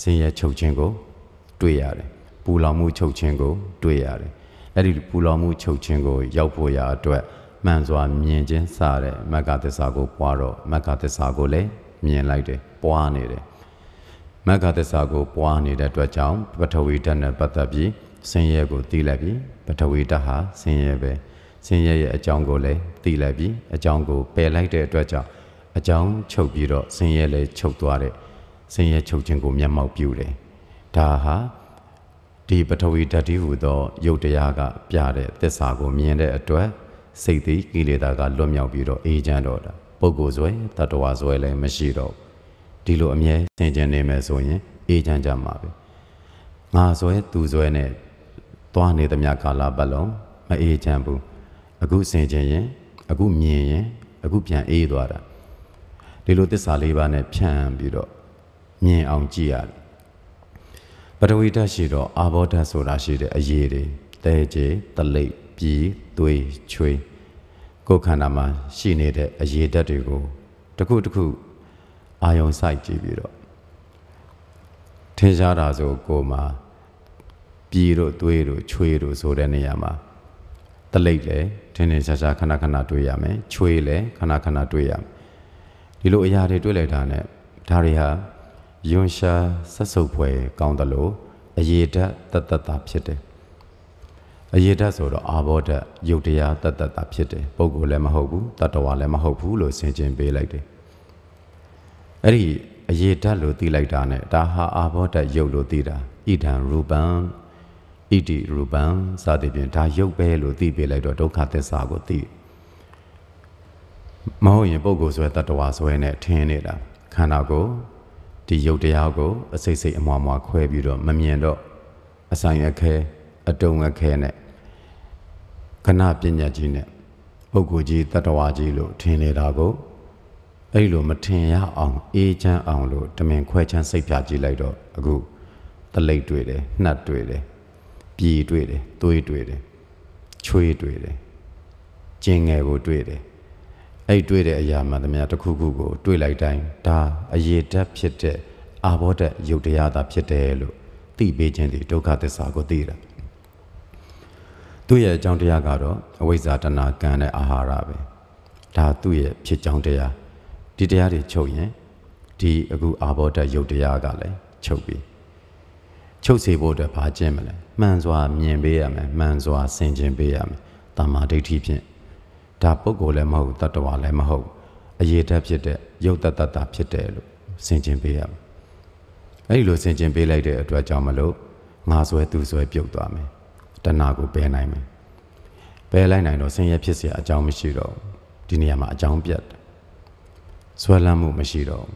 ဆင်းရဲချုပ်ခြင်းကို တွေ့ရတယ်ပူလောင်မှုချုပ်ခြင်းကို တွေ့ရတယ်အဲ့ဒီပူလောင်မှုချုပ်ခြင်းကို ရောက်ဖို့ရအတွက်မှန်စွာမြင်ခြင်းစတဲ့မက္ခသစ္စာကိုပွားတော့မက္ခသစ္စာကိုလည်းမြင်လိုက်တယ်ပွားနေတယ် မက္ခသစ္စာကိုပွားနေတဲ့အတွက်ကြောင့်ပထဝီဓာတ်နဲ့ပတ်သက်ပြီးဆင်းရဲကိုသိလိုက်ပြီးပထဝီဓာတ်ဟာဆင်းရဲပဲဆင်းရဲရဲ့အကြောင်းကိုလည်းသိလိုက်ပြီးအကြောင်းကိုပယ်လိုက်တဲ့အတွက်ကြောင့်အကြောင်းချုပ်ပြီးတော့ဆင်းရဲလည်းချုပ်သွားတဲ့ဆင်းရဲချုပ်ခြင်းကိုမျက်မှောက်ပြုတယ်ဒါဟာဒီပထဝီဓာတ်ဒီဟူသောယုတ်တရားကပြတဲ့သစ္စာကိုမြင်တဲ့အတွက်စိတ်သည်ကိလေသာကလွတ်မြောက်ပြီးတော့အေးချမ်းတော့တာပုဂ္ဂိုလ်ဆွဲတတ္တဝါဆွဲလည်းမရှိတော့ ဒီလိုအမြဲဆင်ခြင်နေမယ်ဆိုရင်အေးချမ်းကြမှာပဲငါဆွဲသူဆွဲနဲ့သွားနေသမျှကာလပတ်လုံးမအေးချမ်းဘူးအခုဆင်ခြင်ရင်အခုမြင်ရင်အခုပြန်အေးသွားတာဒီလိုသစ္စာလေးပါးနဲ့ဖြန့်ပြီးတော့မြင်အောင်ကြည့်ရတယ်ပထဝီဓာတ်ရှိတော့အာဘောဓာတ်ဆိုတာရှိတဲ့အရေးတွေတဲကျေတလိပ်ပြီးသွေးချွေးကိုယ်ခန္ဓာမှာရှိနေတဲ့အရေးဓာတ်တွေကိုတစ်ခုတစ်ခု အာယုံစိုက်ကြည့်ပြီးတော့ထင်ရှားတာဆိုကိုယ်မှာပြည်တို့သွေးတို့ချွေးတို့ဆိုတဲ့နေရာမှာတလိပ်လည်းထင်ထင်ရှားရှားခဏခဏတွေ့ရမယ်ချွေးလည်းခဏခဏတွေ့ရမယ်ဒီလိုအရာတွေတွေ့လိုက်တာနဲ့ဒါတွေဟာယွန်ရှာဆက်စုပ်ဖွယ်ကောင်းတယ်လို့အရေးဓာတ်တတ္တတာဖြစ်တယ်အရေးဓာတ်ဆိုတော့အာဘောဓာတ်ယုတ်တရားတတ္တတာဖြစ်တယ်ပုဂ္ဂိုလ်လည်းမဟုတ်ဘူးတတ္တဝါလည်းမဟုတ်ဘူးလို့ဆင်ခြင်ပေးလိုက်တယ် အဲ့ဒီအရေးဓာတ်လို့သိလိုက်တာနဲ့ဒါဟာအာဘောဓာတ်ယုတ်လို့သိတာဣဒံရူပံဣတိရူပံစသဖြင့်ဒါယုတ်ပဲလို့သိပေးလိုက်တော့ဒုက္ခသစ္စာကိုသိမဟုတ်ရင်ပုဂ္ဂိုလ်ဆွဲတတ္တဝါဆွဲနဲ့ထင်းနေတာခန္ဓာကိုဒီယုတ်တရားကိုအစိတ်စိတ်အမွားမွားခွဲပြီးတော့မမြင်တော့အဆိုင်အခဲအတုံအခဲနဲ့ခဏပညာကြီးနဲ့ပုဂ္ဂိုလ်ကြီးတတ္တဝါကြီးလို့ထင်နေတာကို အဲ့လိုမထင်ရအောင်အေးချမ်းအောင်လို့တမင်ခွဲချမ်းစိတ်ပြကြည့်လိုက်တော့အခုတလိပ်တွေ့တယ်နှက်တွေ့တယ်ပြည်တွေ့တယ်သွေးတွေ့တယ်ချွေးတွေ့တယ်ကျင်ငယ်ကိုတွေ့တယ်အဲ့တွေ့တဲ့အရာမှသမျှတစ်ခုခုကိုတွေ့လိုက်တိုင်းဒါအရေးတက်ဖြစ်တဲ့အာဘောဓယုတ်တရားသာဖြစ်တယ်လို့သိပေးခြင်းဒီဒုက္ခသစ္စာကိုသိတာသူ့ရဲ့အကြောင်းတရားကတော့အဝိဇ္ဇာတဏကံနဲ့အာဟာရပဲဒါသူ့ရဲ့ဖြစ်ကြောင်းတရား ဒီတရားတွေချုပ်ရင်ဒီအခုအာဘောဓယုတ်တရားကလည်းချုပ်ပြီချုပ်စေဖို့အတွက်ဘာကျင့်မလဲမှန်စွာမြင်ပေးရမယ်မှန်စွာဆင်ခြင်ပေးရမယ်တမာဒိဋ္ဌိဖြင့်ဒါပုဂ္ဂိုလ်လည်းမဟုတ်တတ္တဝါလည်းမဟုတ်အရေးတတ်ဖြစ်တဲ့ယုတ်တတ္တတာဖြစ်တယ်လို့ဆင်ခြင်ပေးရမယ်အဲ့ဒီလိုဆင်ခြင်ပေးလိုက်တဲ့အတွက်ကြောင့်မလို့ငါဆွဲသူဆွဲပြုတ်သွားမယ်တဏှာကိုပယ်နိုင်မယ်ပယ်လိုက်နိုင်တော့ဆင်းရဲဖြစ်เสียအကြောင်းမရှိတော့ဒီနေရာမှာအကြောင်းပြတ်တယ် ဆွဲလန်းမှုမရှိတော့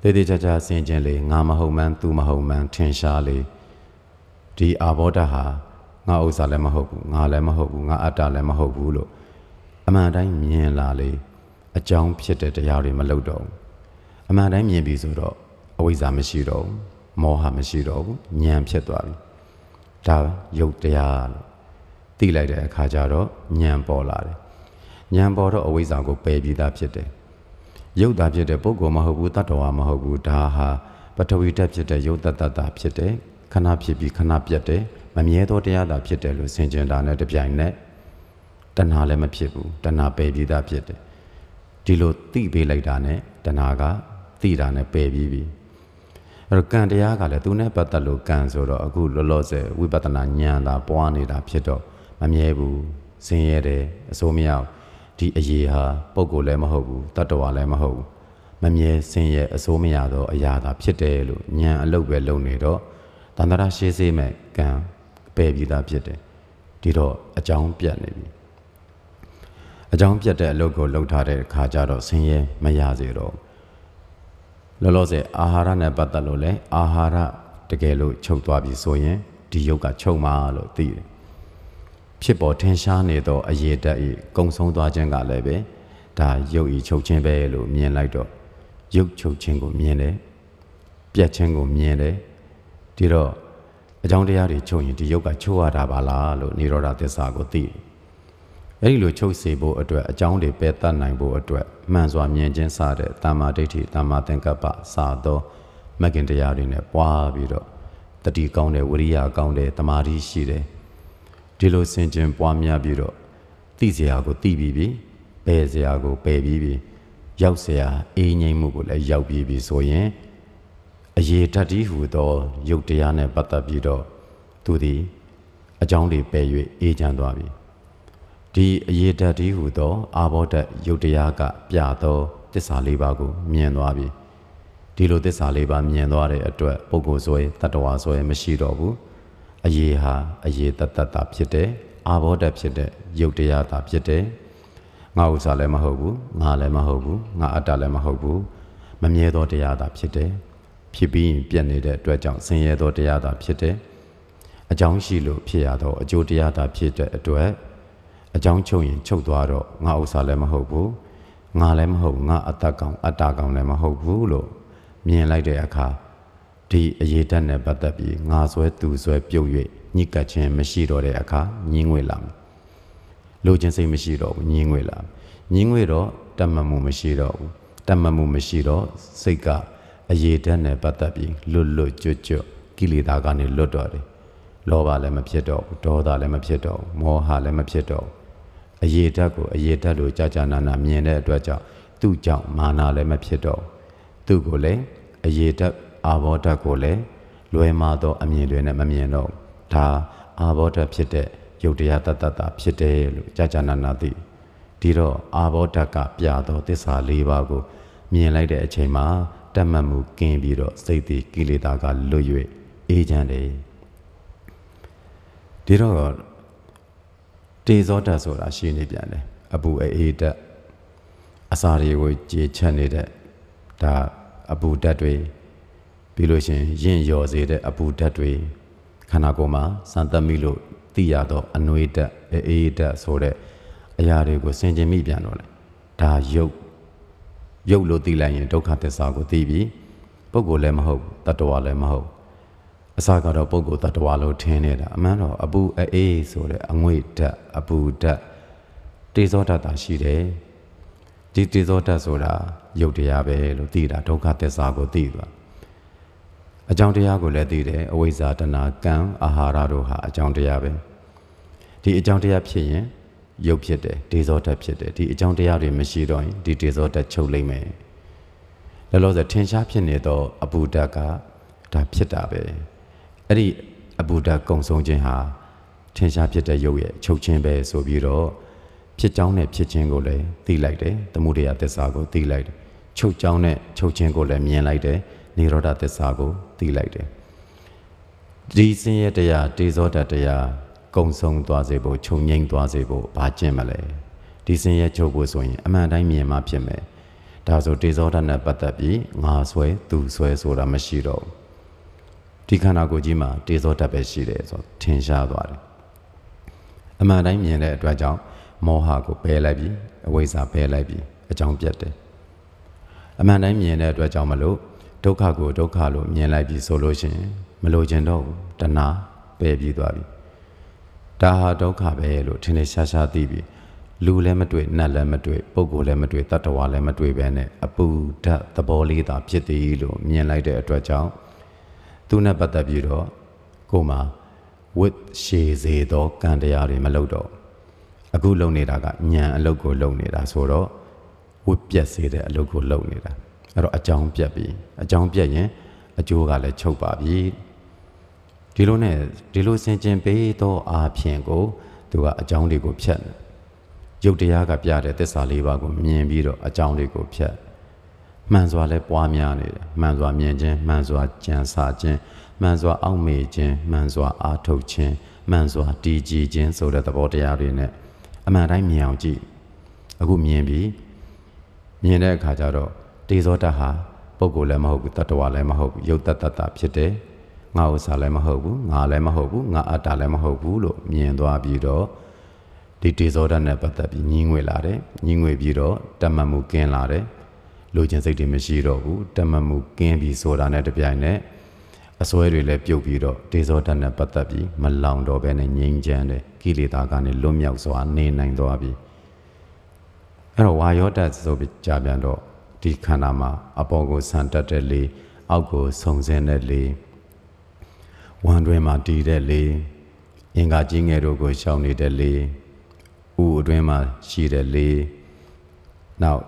တေးသေးချာချာဆင်ခြင်လေငါမဟုတ်မှန်းသူမဟုတ်မှန်းထင်ရှားလေဒီအာဘောဓဟာငါဥစ္စာလည်းမဟုတ်ဘူးငါလည်းမဟုတ်ဘူးငါအတ္တလည်းမဟုတ်ဘူးလို့အမှန်တိုင်းမြင်လာလေအကြောင်းဖြစ်တဲ့တရားတွေမလုပ်တော့ဘူးအမှန်တိုင်းမြင်ပြီဆိုတော့အဝိဇ္ဇာမရှိတော့ဘူးမောဟမရှိတော့ဘူးဉာဏ်ဖြစ်သွားပြီဒါယုတ်တရားလို့သိလိုက်တဲ့အခါကျတော့ဉာဏ်ပေါ်လာတယ်ဉာဏ်ပေါ်တော့အဝိဇ္ဇာကိုပယ်ပြီးသားဖြစ်တယ် ရုပ်သားဖြစ်တဲ့ပုဂ္ဂိုလ်မဟုတ်ဘူးတတ္တဝါမဟုတ်ဘူးဒါဟာပထဝီဓာတ်ဖြစ်တဲ့ရုပ်တတ္တတာဖြစ်တယ်ခဏဖြစ်ပြီးခဏပြတ်တယ်မမြဲသောတရားသာဖြစ်တယ်လို့ဆင်ခြင်တာနဲ့တပြိုင်နက်တဏှာလည်းမဖြစ်ဘူးတဏှာပယ်ပြီးသားဖြစ်တယ်ဒီလိုသိပေးလိုက်တာနဲ့တဏှာကသိတာနဲ့ပယ်ပြီးပြီအဲ့တော့ကံတရားကလည်းသူနဲ့ပတ်သက်လို့ကံဆိုတော့အခုလောလောဆယ်ဝိပဿနာဉာဏ်သာပွားနေတာဖြစ်တော့မမြဲဘူးဆင်းရဲတယ်အစိုးမရ ဒီအရေးဟာပုံကိုယ်လည်းမဟုတ်ဘူးတတ္တဝါလည်းမဟုတ်ဘူးမမြဲဆင်းရဲအစိုးမရသောအရာသာဖြစ်တယ်လို့ဉာဏ်အလုတ်ပဲလုံနေတော့တန္တရာရှေးစေးမဲ့ကံပယ်ပြီးသားဖြစ်တယ်ဒီတော့အကြောင်းပြတ်နေပြီအကြောင်းပြတ်တဲ့အလုပ်ကိုလုပ်ထားတဲ့ခါကျတော့ဆင်းရဲမရစေတော့လောလောဆယ်အာဟာရနဲ့ပတ်သက်လို့လဲအာဟာရတကယ်လို့ချုပ်သွားပြီဆိုရင်ဒီယုတ်ကချုပ်မှာလို့သိတယ် ဖြစ်ပေါ်ထင်ရှားနေသောအရေးတက်ဤကုံဆုံးသွားခြင်းကလည်းပဲဒါယုတ်ဤချုပ်ခြင်းပဲလို့မြင်လိုက်တော့ယုတ်ချုပ်ခြင်းကိုမြင်တယ်ပြတ်ခြင်းကိုမြင်တယ်ဒီတော့အကြောင်းတရားတွေချုပ်ရင်ဒီယုတ်ကချုပ်ရတာပါလားလို့និရောဓသစ္စာကိုသိတယ်အဲ့ဒီလိုချုပ်စေဖို့အတွက်အကြောင်းတွေပယ်တတ်နိုင်ဖို့အတွက်မှန်စွာမြင်ခြင်းစတဲ့တမ္မာဒိဋ္ဌိတမ္မာသင်္ကပ္ပစသောမဂ္ဂင်တရားတွေနဲ့ပွားပြီးတော့တတိကောင်းတယ်ဝိရိယကောင်းတယ်တမာတိရှိတယ် ဒီလိုစင်ကြင်ပွားများပြီးတော့သိစရာကိုသိပြီးပြီပယ်စရာကိုပယ်ပြီးပြီရောက်စရာအေးငိမ့်မှုကိုလည်းရောက်ပြီးပြီဆိုရင်အရေးတတ်သည်ဟူသောယုတ်တရားနဲ့ပတ်သက်ပြီးတော့သူသည်အကြောင်းတွေပယ်၍အေးချမ်းသွားပြီဒီအရေးတတ်သည်ဟူသော အာဘောဓယုတ်တရားကပြသောတစ္ဆာလေးပါးကိုမြင်သွားပြီဒီလိုသစ္စာလေးပါးမြင်သွားတဲ့အတွက်ပုဂ္ဂိုလ်ဆိုရင်တတ္တဝါဆိုရင်မရှိတော့ဘူး အရေးဟာအရေးတတ္တတာဖြစ်တယ်အာဘောဓဖြစ်တဲ့ယုတ်တရားတာဖြစ်တယ်ငါဥစ္စာလည်းမဟုတ်ဘူးငါလည်းမဟုတ်ဘူးငါအတ္တလည်းမဟုတ်ဘူးမမြဲသောတရားတာဖြစ်တယ်ဖြစ်ပြီးရင်ပြတ်နေတဲ့အတွက်ကြောင့်ဆင်းရဲသောတရားတာဖြစ်တယ်အကြောင်းရှိလို့ဖြစ်ရသောအကျိုးတရားတာဖြစ်တဲ့အတွက်အကြောင်းချုပ်ရင်ချုပ်သွားတော့ငါဥစ္စာလည်းမဟုတ်ဘူးငါလည်းမဟုတ်ငါအတ္တကောင်အတ္တကောင်လည်းမဟုတ်ဘူးလို့မြင်လိုက်တဲ့အခါ ဒီအရေးတက်နဲ့ပတ်သက်ပြီးငါဆွဲသူဆွဲပြုတ်၍ညှိကပ်ခြင်းမရှိတော့တဲ့အခါညင်းငွေလာမယ်လိုချင်စိတ်မရှိတော့ဘူးညင်းငွေလာညင်းငွေတော့တတ်မှတ်မှုမရှိတော့ဘူးတတ်မှတ်မှုမရှိတော့စိတ်ကအရေးတက်နဲ့ပတ်သက်ပြီးလွတ်လွတ်ကျွတ်ကျွတ်ကိလေသာကနေလွတ်တော့တယ်လောဘလည်းမဖြစ်တော့ဘူးဒေါသလည်းမဖြစ်တော့ဘူးမောဟလည်းမဖြစ်တော့ဘူးအရေးတက်ကိုအရေးတက်လို့ကြာကြာနာနာမြင်တဲ့အတွက်ကြောင့်သူ့ကြောင့်မာနလည်းမဖြစ်တော့သူ့ကိုလည်းအရေးတက် အာဘောဓကိုလည်းလွယ်မာသောအမြင်တွေနဲ့မမြင်တော့ဒါအာဘောဓဖြစ်တဲ့ယုတ်တရားတတ္တတာဖြစ်တယ်လို့ကြာကြာနာနာသိဒီတော့အာဘောဓကပြသောသစ္စာ၄ပါးကိုမြင်လိုက်တဲ့အချိန်မှာတတ်မှတ်မှုကင်းပြီးတော့စိတ်တည်ကိလေသာကလွတ်၍အေးချမ်းတယ်ဒီတော့တေဇောဓာတ်ဆိုတာရှိနေပြန်တယ်အပူအေးဓာတ်အစာတွေကိုကြေချက်နေတဲ့ဒါအပူဓာတ်တွေ ပြီးလို့ရှင်ရင့်ရော်စေတဲ့အပူဓာတ်တွေခန္ဓာကိုယ်မှာစံသက်မိလို့သိရတော့အနှွေးဓာတ်အေးဓာတ်ဆိုတဲ့အရာတွေကိုဆင်ခြင်မိပြန်တော့လေဒါယုတ်ယုတ်လို့သိလိုက်ရင်ဒုက္ခသစ္စာကိုသိပြီပုဂ္ဂိုလ်လည်းမဟုတ်တတ္တဝါလည်းမဟုတ်အစကတော့ပုဂ္ဂိုလ်တ attva လို့ထင်နေတာအမှန်တော့အပူအေးဆိုတဲ့အငွေ့ဓာတ်အပူဓာတ်တေဇောဓာတ်တာရှိတယ်ဒီတေဇောဓာတ်ဆိုတာယုတ်တရားပဲလို့သိတာဒုက္ခသစ္စာကိုသိသွား အကြောင်းတရားကိုလည်းသိတယ်အဝိဇ္ဇာတဏကံအာဟာရတို့ဟာအကြောင်းတရားပဲဒီအကြောင်းတရားဖြစ်ရင်ယုတ်ဖြစ်တယ်ဒေဇောဓာတ်ဖြစ်တယ်ဒီအကြောင်းတရားတွေမရှိတော့ရင်ဒီဒေဇောဓာတ်ချုပ်လိမ့်မယ်လောလောဆယ်ထင်ရှားဖြစ်နေတော့အပူဓာတ်ကဒါဖြစ်တာပဲအဲ့ဒီအပူဓာတ်ကုံဆုံးခြင်းဟာထင်ရှားဖြစ်တဲ့ရုပ်ရဲ့ချုပ်ခြင်းပဲဆိုပြီးတော့ဖြစ်ကြောင်းနဲ့ဖြစ်ခြင်းကိုလည်းသိလိုက်တယ်သမှုတရားသစ္စာကိုသိလိုက်တယ်ချုပ်ကြောင်းနဲ့ချုပ်ခြင်းကိုလည်းမြင်လိုက်တယ် និရောဓသစ္စာကိုသိလိုက်တယ်ဒီစင်ရတရားတေဇောတတရားကုံဆုံးသွားစေဖို့ခြုံငိမ့်သွားစေဖို့ဘာကျင့်မလဲဒီစင်ရချုပ်ဖို့ဆိုရင်အမှန်တိုင်းမြင်မှဖြစ်မယ်ဒါဆိုတေဇောဓာတ်နဲ့ပတ်သက်ပြီးငါဆွဲသူဆွဲဆိုတာမရှိတော့ဘူးဒီခန္ဓာကိုယ်ကြီးမှာတေဇောဓာတ်ပဲရှိတယ်ဆိုထင်ရှားသွားတယ်အမှန်တိုင်းမြင်တဲ့အတွက်ကြောင့်မောဟကိုပယ်လိုက်ပြီးအဝိဇ္ဇာပယ်လိုက်ပြီးအကြောင်းပြတ်တယ်အမှန်တိုင်းမြင်တဲ့အတွက်ကြောင့်မလို့ ဒုက္ခကိုဒုက္ခလို့မြင်လိုက်ပြီးဆိုလို့ရှိရင်မလို့ခြင်းတော့ဘူးတဏှာပယ်ပြီးသွားပြီဒါဟာဒုက္ခပဲလို့ထင်နေရှားရှားသိပြီးလူလည်းမတွေ့နတ်လည်းမတွေ့ပုဂ္ဂိုလ်လည်းမတွေ့တတ္တဝါလည်းမတွေ့ပဲနဲ့အပူဓာတ်သဘောလေးသာဖြစ်သည်လို့မြင်လိုက်တဲ့အတွက်ကြောင့်သူနဲ့ပတ်သက်ပြီးတော့ကိုမှဝစ်ရှည်စေသောကံတရားတွေမလုပ်တော့အခုလုပ်နေတာကညံအလုပ်ကိုလုပ်နေတာဆိုတော့ဝစ်ပြက်စေတဲ့အလုပ်ကိုလုပ်နေတာ အဲ့တော့အကြောင်းပြက်ပြီအကြောင်းပြက်ရင်အကျိုးကလည်းချုပ်ပါပြီဒီလိုနဲ့ဒီလိုဆင်ကျင်ပေးသောအာဖြင့်ကိုသူကအကြောင်းတွေကိုဖြတ်ရုပ်တရားကပြတဲ့သစ္စာလေးပါးကိုမြင်ပြီးတော့အကြောင်းတွေကိုဖြတ်မှန်စွာလဲပွားများနေတယ်မှန်စွာမြင်ခြင်းမှန်စွာကြံစာခြင်းမှန်စွာအောက်မေ့ခြင်းမှန်စွာအားထုတ်ခြင်းမှန်စွာတည်ကြည်ခြင်းဆိုတဲ့သဘောတရားတွေနဲ့အမှန်တိုင်းမြင်အောင်ကြည့်အခုမြင်ပြီးမြင်တဲ့အခါကျတော့ တေဇောတဟာပုဂ္ဂိုလ်လည်းမဟုတ်ဘူးတတ္တဝါလည်းမဟုတ်ဘူးယုတ်တတ္တဖြစ်တယ်ငါဥစ္စာလည်းမဟုတ်ဘူးငါလည်းမဟုတ်ဘူးငါအတ္တလည်းမဟုတ်ဘူးလို့မြင်သွားပြီးတော့ဒီတေဇောဓာတ်နဲ့ပတ်သက်ပြီးညင်းငွေလာတယ်ညင်းငွေပြီးတော့တမတ်မှုကင်းလာတယ်လိုချင်စိတ်တွေမရှိတော့ဘူးတမတ်မှုကင်းပြီးဆိုတာနဲ့တပြိုင်နက်အစွဲတွေလည်းပြုတ်ပြီးတော့တေဇောဓာတ်နဲ့ပတ်သက်ပြီးမလောင်တော့ဘဲနဲ့ငြိမ်းချမ်းတယ်ကိလေသာကနေလွတ်မြောက်စွာနေနိုင်သွားပြီအဲ့တော့ဝါယောဓာတ်ဆိုပြီးကြာပြန်တော့ ဒီခန္ဓာမှာအပေါ်ကိုဆန်တက်တဲ့လေအောက်ကိုဆုံစင်းတဲ့လေဝမ်းတွင်မှာတည်တဲ့လေအင်္ဂါကြီးငယ်တို့ကိုရှောင်နေတဲ့လေဥအတွင်းမှာရှိတဲ့လေနောက်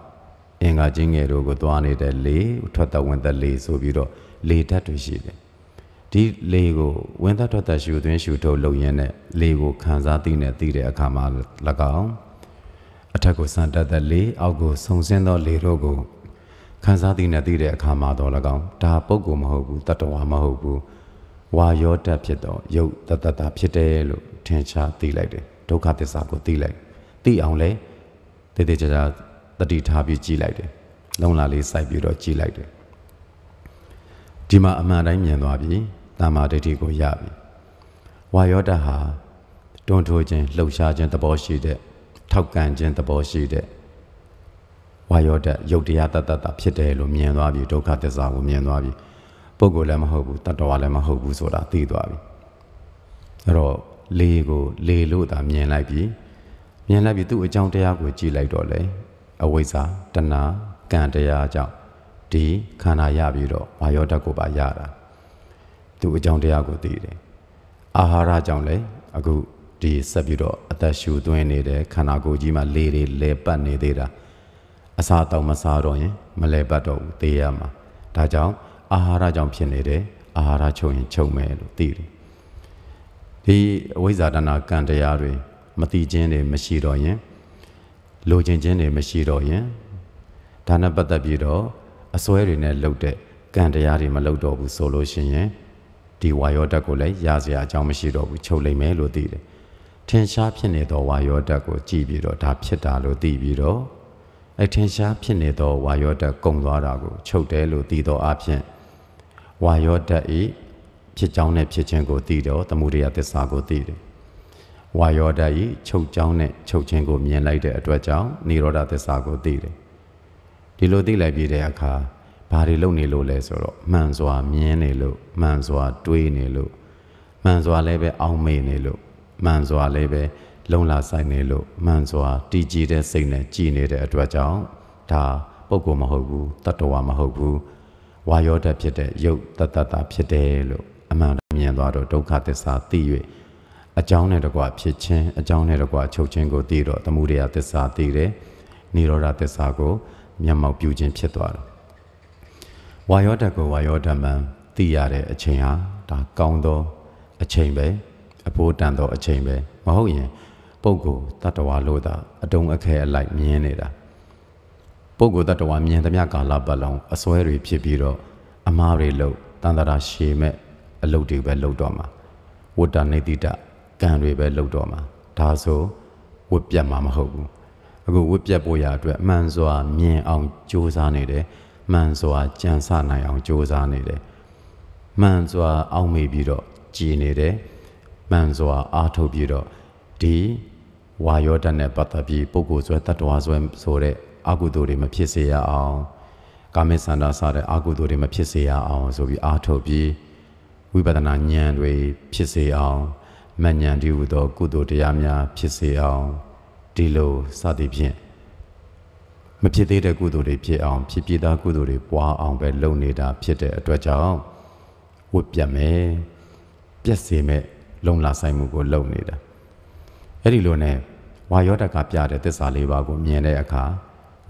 အင်္ဂါကြီးငယ်တို့ကိုသွားနေတဲ့လေထွက်သက်ဝင်သက်လေဆိုပြီးတော့လေဓာတ်တွေရှိတယ်ဒီလေကိုဝင်သက်ထွက်သက်ရှူသွင်းရှူထုတ်လုပ်ရင်းနဲ့လေကိုခံစားသိနေသိတဲ့အခါမှာ၎င်းအထက်ကိုစံတက်တဲ့လေအောက်ကိုဆုံစင်းသောလေတို့ကို ခံစားသိနေသိတဲ့အခါမှာတော့၎င်းဒါပုဂ္ဂိုလ်မဟုတ်ဘူးတတ္တဝါမဟုတ်ဘူးဝါယောတတ်ဖြစ်တော့ယုတ်တတတဖြစ်တယ်လို့ထင်ရှားသိလိုက်တယ်ဒုက္ခသစ္စာကိုသိလိုက်သိအောင်လဲတည်တည်ကြကြတတိထားပြီးကြည်လိုက်တယ်လုံလာလေးစိုက်ပြီးတော့ကြည်လိုက်တယ်ဒီမှာအမှန်တိုင်းမြင်သွားပြီတာမာဒိဋ္ဌိကိုရပြီဝါယောတဟာတွန်းထိုးခြင်းလှုပ်ရှားခြင်းသဘောရှိတဲ့ထောက်ကန်ခြင်းသဘောရှိတဲ့ ဝါယောတရုပ်တရားတတ္တဖြစ်တယ်လို့မြင်သွားပြီဒုက္ခသစ္စာကိုမြင်သွားပြီပုဂ္ဂိုလ်လည်းမဟုတ်ဘူးတတ္တဝါလည်းမဟုတ်ဘူးဆိုတာသိသွားပြီအဲ့တော့လေကိုလေလို့သာမြင်လိုက်ပြီမြင်လိုက်ပြီသူ့အကြောင်းတရားကိုကြည့်လိုက်တော့လေအဝိဇ္ဇာတဏှာကံတရားကြောင့်ဒီခန္ဓာရပြီးတော့ဝါယောဓာတ်ကိုပါရတာသူ့အကြောင်းတရားကိုသိတယ်အာဟာရကြောင့်လေအခုဒီဆက်ပြီးတော့အသက်ရှူသွင်းနေတဲ့ခန္ဓာကိုယ်ကြီးမှာလေတွေလဲပတ်နေသေးတာ အစာတောင်မစားတော့ရင်မလဲပတ်တော့ဘူးသေရမှာဒါကြောင့်အာဟာရကြောင့်ဖြစ်နေတယ်အာဟာရချုပ်ရင်ချုပ်မယ်လို့သိတယ်ဒီအဝိဇ္ဇာတဏကံတရားတွေမတိခြင်းတွေမရှိတော့ရင်လိုချင်ခြင်းတွေမရှိတော့ရင်ဒါနဲ့ပတ်သက်ပြီးတော့အစွဲတွေနဲ့လှုပ်တဲ့ကံတရားတွေမလှုပ်တော့ဘူးဆိုလို့ရှိရင်ဒီဝါယောဓာတ်ကိုလည်းရစရာအကြောင်းမရှိတော့ဘူးချုပ်လိမ့်မယ်လို့သိတယ်ထင်ရှားဖြစ်နေသောဝါယောဓာတ်ကိုကြည့်ပြီးတော့ဒါဖြစ်တာလို့သိပြီးတော့ အထင်ရှားဖြစ်နေသောဝါယောဓာတ်ကုံသွားတာကိုချုပ်တယ်လို့သိသောအဖြစ်ဝါယောဓာတ်ဤဖြစ်ကြောင်းနဲ့ဖြစ်ခြင်းကိုသိတော့သမုဒယသစ္စာကိုသိတယ်။ဝါယောဓာတ်ဤချုပ်ကြောင်းနဲ့ချုပ်ခြင်းကိုမြင်လိုက်တဲ့အတွက်ကြောင့်និရောဓသစ္စာကိုသိတယ်။ဒီလိုသိလိုက်ပြီးတဲ့အခါဘာတွေလုပ်နေလို့လဲဆိုတော့မှန်စွာမြင်နေလို့မှန်စွာတွေးနေလို့မှန်စွာလည်းပဲအောင်းမေ့နေလို့မှန်စွာလည်းပဲ လုံလာဆိုင်နေလို့မှန်စွာတည်ကြည်တဲ့စိတ်နဲ့ကြည်နေတဲ့အတွက်ကြောင့်ဒါပုဂ္ဂိုလ်မဟုတ်ဘူးတတ္တဝါမဟုတ်ဘူးဝါယောဓာတ်ဖြစ်တဲ့ယုတ်တတ္တတာဖြစ်တယ်လို့အမှန်မြင်သွားတော့ဒုက္ခသစ္စာသိ၍အကြောင်းနဲ့တကွဖြစ်ခြင်းအကြောင်းနဲ့တကွချုပ်ခြင်းကိုသိတော့သမုဒယသစ္စာသိတယ်နိရောဓသစ္စာကိုမျက်မှောက်ပြုခြင်းဖြစ်သွားတယ်ဝါယောဓာတ်ကိုဝါယောဓာတ်မှန်သိရတဲ့အချိန်ဟာဒါကောင်းသောအချိန်ပဲအဖို့တန်သောအချိန်ပဲမဟုတ်ရင် ပုဂ္ဂိုလ်တ attva လို့သာအတုံးအခဲအလိုက်မြင်နေတာပုဂ္ဂိုလ်တ attva မြင်သမျှကာလပတ်လုံးအစွဲတွေဖြစ်ပြီးတော့အမားတွေလို့တန်တရာရှည်မဲ့အလုပ်တွေပဲလုပ်တော့မှာဝတ္တနေတိတကံတွေပဲလုပ်တော့မှာဒါဆိုဝတ်ပြတ်မှာမဟုတ်ဘူးအခုဝတ်ပြတ်ဖို့ရအတွက်မှန်စွာမြင်အောင်ကြိုးစားနေတယ်မှန်စွာကြံစနိုင်အောင်ကြိုးစားနေတယ်မှန်စွာအောက်မေ့ပြီးတော့ကြည်နေတယ်မှန်စွာအားထုတ်ပြီးတော့ဒီ ဝါယောဓာတ်နဲ့ပတ်သက်ပြီးပုဂ္ဂိုလ်ဆွဲတ attva ဆွဲဆိုတဲ့အကုသိုလ်တွေမဖြစ်စေရအောင်ကာမေသန္တာစတဲ့အကုသိုလ်တွေမဖြစ်စေရအောင်ဆိုပြီးအားထုတ်ပြီးဝိပဿနာဉာဏ်တွေဖြစ်စေအောင်မဉဏ်ဒီဟုသော ကုသိုလ်တရားများဖြစ်စေအောင်ဒီလိုစသည်ဖြင့်မဖြစ်သေးတဲ့ကုသိုလ်တွေဖြစ်အောင်ဖြစ်ပြသားကုသိုလ်တွေပွားအောင်ပဲလုပ်နေတာဖြစ်တဲ့အတွက်ကြောင့်ဝတ်ပြတ်မယ်ပြက်စေမဲ့လုံလာဆိုင်မှုကိုလုပ်နေတာအဲ့ဒီလိုနဲ့ ဝါယောတကပြတဲ့သစ္စာလေးပါးကိုမြင်တဲ့အခါ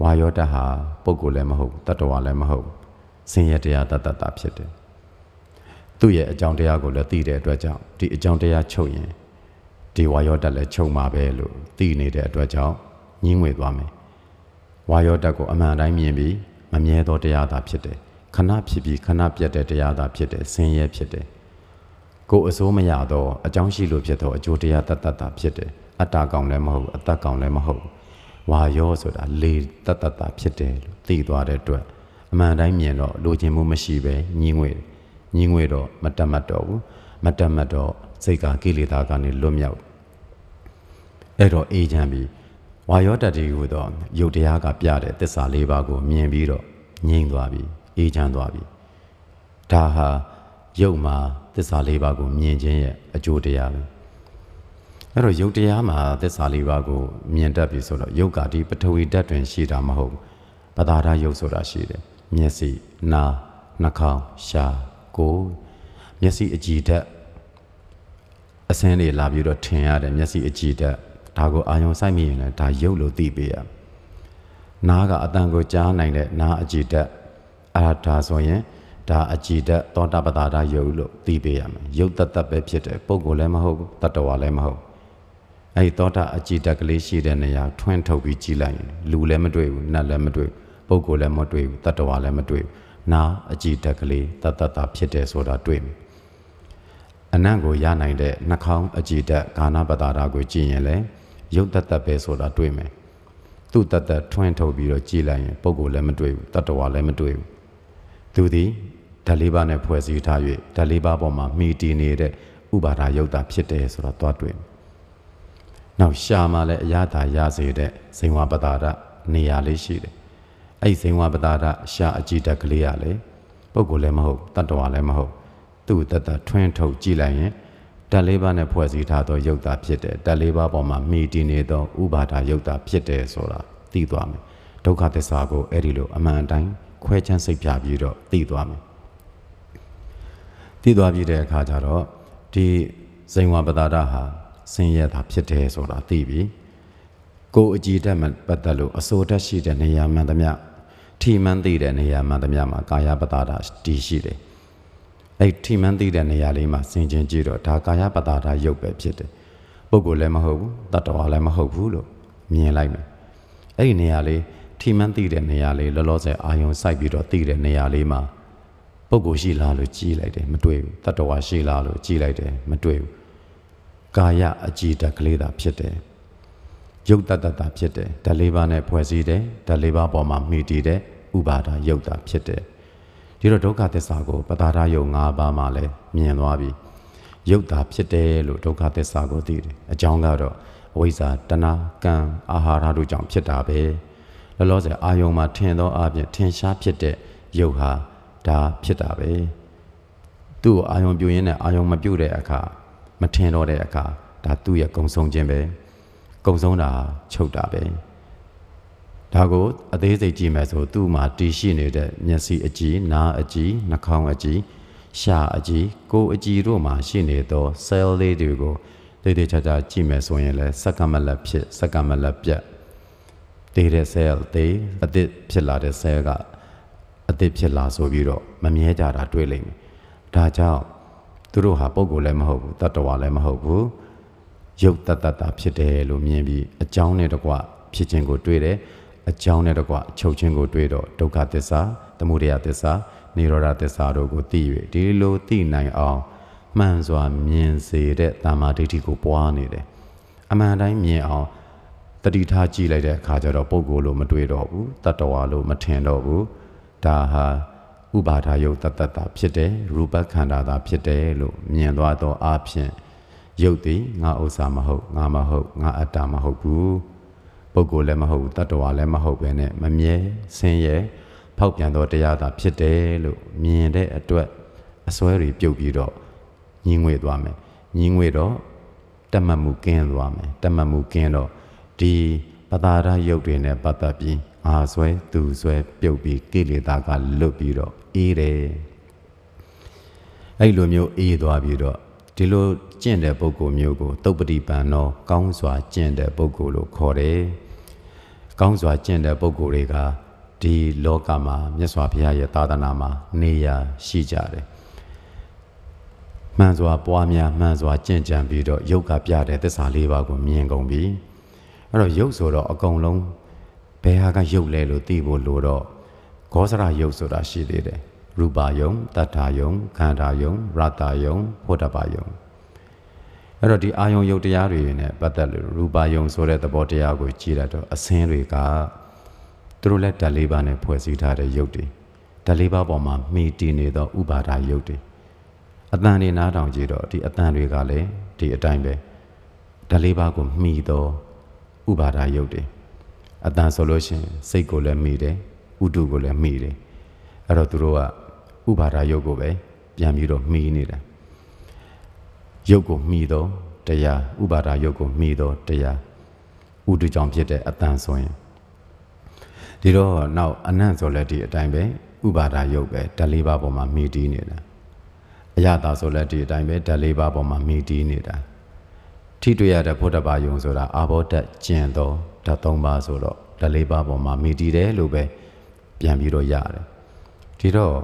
ဝါယောတဟာပုဂ္ဂိုလ်လည်းမဟုတ်တတ္တဝါလည်းမဟုတ်ဆင်းရဲတရားတတ္တတာဖြစ်တယ်သူ့ရဲ့အကြောင်းတရားကိုလည်းသိတဲ့အတွက်ကြောင့်ဒီအကြောင်းတရားချုပ်ရင်ဒီဝါယောတလည်းချုပ်မှာပဲလို့သိနေတဲ့အတွက်ကြောင့်ညင်းငွေသွားမယ်ဝါယောတကိုအမှန်တိုင်းမြင်ပြီးမမြဲသောတရားသာဖြစ်တယ်ခဏဖြစ်ပြီးခဏပြတ်တဲ့တရားသာဖြစ်တယ်ဆင်းရဲဖြစ်တယ်ကိုယ်အစိုးမရသောအကြောင်းရှိလို့ဖြစ်သောအကျိုးတရားတတ္တတာဖြစ်တယ် အတ္တကောင်လည်းမဟုတ်အတ္တကောင်လည်းမဟုတ်ဝါယောဆိုတာလေတတ္တတာဖြစ်တယ်လို့သိသွားတဲ့အတွက်အမှန်တိုင်းမြင်တော့လိုချင်မှုမရှိပဲညင်းငွေညင်းငွေတော့မတတ်မတ်တော့ဘူးမတတ်မတ်တော့စိတ်ကကိလေသာကနေလွတ်မြောက်အဲ့တော့အေးချမ်းပြီးဝါယောတတ္တိဟူသောယုတ်တရားကပြတဲ့သစ္စာလေးပါးကိုမြင်ပြီးတော့ငြိမ့်သွားပြီအေးချမ်းသွားပြီဒါဟာယုတ်မှာသစ္စာလေးပါးကိုမြင်ခြင်းရဲ့အကျိုးတရားပဲ အဲ့တော့ယုတ်တရားမှာသစ္စာလေးပါးကိုမြင်တတ်ပြီဆိုတော့ယုတ်ကဒီပထဝီဓာတ်တွင်ရှိတာမဟုတ်ပသာဒယုတ်ဆိုတာရှိတယ်မျက်စိနားနှာခေါင်းရှားကိုယ်မျက်စိအကြည်ဓာတ်အစင်းတွေလာပြီးတော့ထင်ရတယ်မျက်စိအကြည်ဓာတ်ဒါကိုအာယုံစိုက်မိရင်လည်းဒါယုတ်လို့သိပေးရနားကအတန်ကိုကြားနိုင်တဲ့နားအကြည်ဓာတ်အဲ့ဒါဆိုရင်ဒါအကြည်ဓာတ်သောတာပတာဒယုတ်လို့သိပေးရမယ်ယုတ်တတ်တတ်ပဲဖြစ်တယ်ပုဂ္ဂိုလ်လည်းမဟုတ်တတ္တဝါလည်းမဟုတ် အဲ့ဒီသောတာအကြည်ဓာတ်ကလေးရှိတဲ့နေရာထွန်းထုတ်ပြီးကြည်လိုက်ရင်လူလည်းမတွေ့ဘူးနတ်လည်းမတွေ့ပုဂ္ဂိုလ်လည်းမတွေ့ဘူးတတ္တဝါလည်းမတွေ့ဘူးနာအကြည်ဓာတ်ကလေးတတ်တတ်တာဖြစ်တယ်ဆိုတာတွေ့မယ်အနံ့ကိုရနိုင်တဲ့နှာခေါင်းအကြည်ဓာတ်ဂါနာပတာဒကိုကြည်ရင်လည်းယုတ်တတ်တတ်ပဲဆိုတာတွေ့မယ်သူ့တတ်တတ်ထွန်းထုတ်ပြီးတော့ကြည်လိုက်ရင်ပုဂ္ဂိုလ်လည်းမတွေ့ဘူးတတ္တဝါလည်းမတွေ့ဘူးသူသည်ဓာတ်လေးပါးနဲ့ဖွဲ့စည်းထား၍ဓာတ်လေးပါးပေါ်မှာမှီတည်နေတဲ့ဥပါဒာယုတ်တာဖြစ်တယ်ဆိုတာသွားတွေ့။ နောက်ရှာမှာလည်းအရသာရစေတဲ့ဇိမ်ဝပတာဒနေရာလေးရှိတယ်။အဲ့ဒီဇိမ်ဝပတာဒရှာအကြည့်တက်ကလေးရလေပုဂ္ဂိုလ်လည်းမဟုတ်တတ္တဝါလည်းမဟုတ်သူ့တတထွင်းထုတ်ကြည့်လိုက်ရင်ဓာတ်လေးပါးနဲ့ဖွဲ့စည်းထားသောယုတ်တာဖြစ်တယ်။ဓာတ်လေးပါးပေါ်မှာမှီတည်နေသောဥပါဒာယုတ်တာဖြစ်တယ်ဆိုတာသိသွားမယ်။ဒုက္ခသစ္စာကိုအဲ့ဒီလိုအမှန်တိုင်းခွဲချမ်းစိတ်ပြပြီးတော့သိသွားမယ်သိသွားပြီးတဲ့အခါကျတော့ဒီဇိမ်ဝပတာဒဟာ ဆင်းရဲတာဖြစ်တယ်ဆိုတာသိပြီကိုယ်အကြည်တက်မှပတ်သက်လို့အစိုးတက်ရှိတဲ့နေရာမှန်သမျှထီမှန်းသိတဲ့နေရာမှန်သမျှမှာကာယပတာဒတည်ရှိတယ်အဲ့ထီမှန်းသိတဲ့နေရာလေးမှာဆင်ခြင်ကြည့်တော့ဒါကာယပတာဒရုပ်ပဲဖြစ်တယ်ပုဂ္ဂိုလ်လည်းမဟုတ်ဘူးတတ္တဝါလည်းမဟုတ်ဘူးလို့မြင်လိုက်မယ်အဲ့ဒီနေရာလေးထီမှန်းသိတဲ့နေရာလေးလောလောဆယ်အာယုံစိုက်ပြီးတော့သိတဲ့နေရာလေးမှာပုဂ္ဂိုလ်ရှိလားလို့ကြည်လိုက်တယ်မတွေ့ဘူးတတ္တဝါရှိလားလို့ကြည်လိုက်တယ်မတွေ့ဘူး ကာယအကြည်တက်ကလေးသာဖြစ်တယ်ယုတ်တတ္တတာဖြစ်တယ်ဓာလေးပါးနဲ့ဖွဲ့စည်းတယ်ဓာလေးပါးပေါ်မှာမှီတည်တဲ့ဥပါဒယုတ်တာဖြစ်တယ်ဒီတော့ဒုက္ခသစ္စာကိုပတာရယုတ်၅ပါးမှလည်းမြင်သွားပြီယုတ်တာဖြစ်တယ်လို့ဒုက္ခသစ္စာကိုသိတယ်အကြောင်းကတော့အဝိဇ္ဇာတဏှာကံအာဟာရတို့ကြောင့်ဖြစ်တာပဲလောလောဆယ်အာယုံမှာထင်သောအပြင်ထင်ရှားဖြစ်တဲ့ရုပ်ဟာဒါဖြစ်တာပဲသူ့ကိုအာယုံပြုရင်းနဲ့အာယုံမပြုတဲ့အခါ မထင်တော့တဲ့အခါဒါသူ့ရဲ့ကုံဆုံးခြင်းပဲကုံဆုံးတာချုပ်တာပဲဒါကိုအသေးစိတ်ကြည့်မယ်ဆိုသူ့မှာတည်ရှိနေတဲ့မျက်စိအကြည့်နားအကြည့်နှာခေါင်းအကြည့်ရှားအကြည့်ကိုယ်အကြည့်တို့မှာရှိနေသော cell လေးတွေကိုတိတိကျကျကြည့်မယ်ဆိုရင်လည်းစက္ကမလက်ဖြစ်စက္ကမလက်ပြတ်တည်တဲ့ cell တည်အသစ်ဖြစ်လာတဲ့ cell ကအသစ်ဖြစ်လာဆိုပြီးတော့မမြဲကြတာတွေ့လိမ့်မယ်ဒါကြောင့် သူတို့ဟာပုံကိုယ်လည်းမဟုတ်ဘူးတတ္တဝါလည်းမဟုတ်ဘူးရုပ်တတ္တတာဖြစ်တယ်လို့မြင်ပြီးအကြောင်းနဲ့တကွဖြစ်ခြင်းကိုတွေ့တယ်အကြောင်းနဲ့တကွချုပ်ခြင်းကိုတွေ့တော့ဒုက္ခသစ္စာသမုဒယသစ္စာနိရောဓသစ္စာတို့ကိုသိ၍ဒီလိုသိနိုင်အောင်မှန်စွာမြင်စေတဲ့တမ္မာဒိဋ္ဌိကိုပွားနေတယ်အမှန်တိုင်းမြင်အောင်တတိထားကြည့်လိုက်တဲ့အခါကျတော့ပုဂ္ဂိုလ်လို့မတွေ့တော့ဘူးတတ္တဝါလို့မထင်တော့ဘူးဒါဟာ ဥပါဒာယုတ်တတ္တတာဖြစ်တယ်ရူပခန္ဓာသာဖြစ်တယ်လို့မြင်သွားသောအဖြစ်ယုတ်သည်ငါဥစ္စာမဟုတ်ငါမဟုတ်ငါအတ္တမဟုတ်ဘူးပုဂ္ဂိုလ်လည်းမဟုတ်ဘူးတတ္တဝါလည်းမဟုတ်ပဲနဲ့မမြဲဆင်းရဲဖောက်ပြန်သောတရားသာဖြစ်တယ်လို့မြင်တဲ့အတွက်အစွဲတွေပြုတ်ပြီးတော့ညီငွေသွားမယ်ညီငွေတော့တတ်မှတ်မှုကင်းသွားမယ်တတ်မှတ်မှုကင်းတော့ဒီပတာရယုတ်တွေနဲ့ပတ်သက်ပြီးအာဆွဲသူဆွဲပြုတ်ပြီးကိလေသာကလွတ်ပြီးတော့ အေးတယ်အဲ့လိုမျိုးအေးသွားပြီးတော့ဒီလိုကျင့်တဲ့ပုဂ္ဂိုလ်မျိုးကိုတုတ်ပတိပန်တော့ကောင်းစွာကျင့်တဲ့ပုဂ္ဂိုလ်လို့ခေါ်တယ်ကောင်းစွာကျင့်တဲ့ပုဂ္ဂိုလ်တွေကဒီလောကမှာမြတ်စွာဘုရားရဲ့သာသနာမှာနေရာရှိကြတယ်မှန်စွာပွားများမှန်စွာကျင့်ကြံပြီးတော့ယုတ်ကပြတဲ့သစ္စာလေးပါးကိုမြင်ကုန်ပြီအဲ့တော့ယုတ်ဆိုတော့အကုန်လုံးဘယ်ဟာကယုတ်လဲလို့သိဖို့လိုတော့ ဂောစရယုတ်ဆိုတာရှိသေးတယ်ရူပါယုံတတ္ထာယုံခန္ဓာယုံရတ္တယုံဖို့တပယုံအဲ့တော့ဒီအာယုံယုတ်တရားတွေနဲ့ပတ်သက်လို့ရူပါယုံဆိုတဲ့သဘောတရားကိုကြည့်ရတော့အစင်းတွေကသူတို့လက်ဓာတ်လေးပါးနဲ့ဖွဲ့စည်းထားတဲ့ယုတ်တွေဓာတ်လေးပါးပေါ်မှာမှီတည်နေသောဥပါဒယုတ်တွေအတန်တွေနားထောင်ကြည့်တော့ဒီအတန်တွေကလည်းဒီအတိုင်းပဲဓာတ်လေးပါးကိုမှီသောဥပါဒယုတ်တွေအတန်ဆိုလို့ရှိရင်စိတ်ကိုလည်းမိတယ် ဥတုကိုလည်းမိတယ်အဲ့တော့သူတို့ကဥပါဒယုတ်ကိုပဲပြန်ပြီးတော့မိနေတာယုတ်ကိုမိတော့တရားဥပါဒယုတ်ကိုမိတော့တရားဥတုကြောင့်ဖြစ်တဲ့အတန်ဆိုရင်ဒီတော့နောက်အနံ့ဆိုလည်းဒီအတိုင်းပဲဥပါဒယုတ်ပဲဓာလေးပါးပေါ်မှာမိတီးနေတာအရသာဆိုလည်းဒီအတိုင်းပဲဓာလေးပါးပေါ်မှာမိတီးနေတာထိတွေ့ရတဲ့ဘုဒ္ဓဘာယုံဆိုတာအာဘောဓကျင့်တော်ဓာတ်၃ပါးဆိုတော့ဓာတ်၄ပါးပေါ်မှာမိတည်တယ်လို့ပဲ ပြန်ပြီးတော့ရတယ်ဒီတော့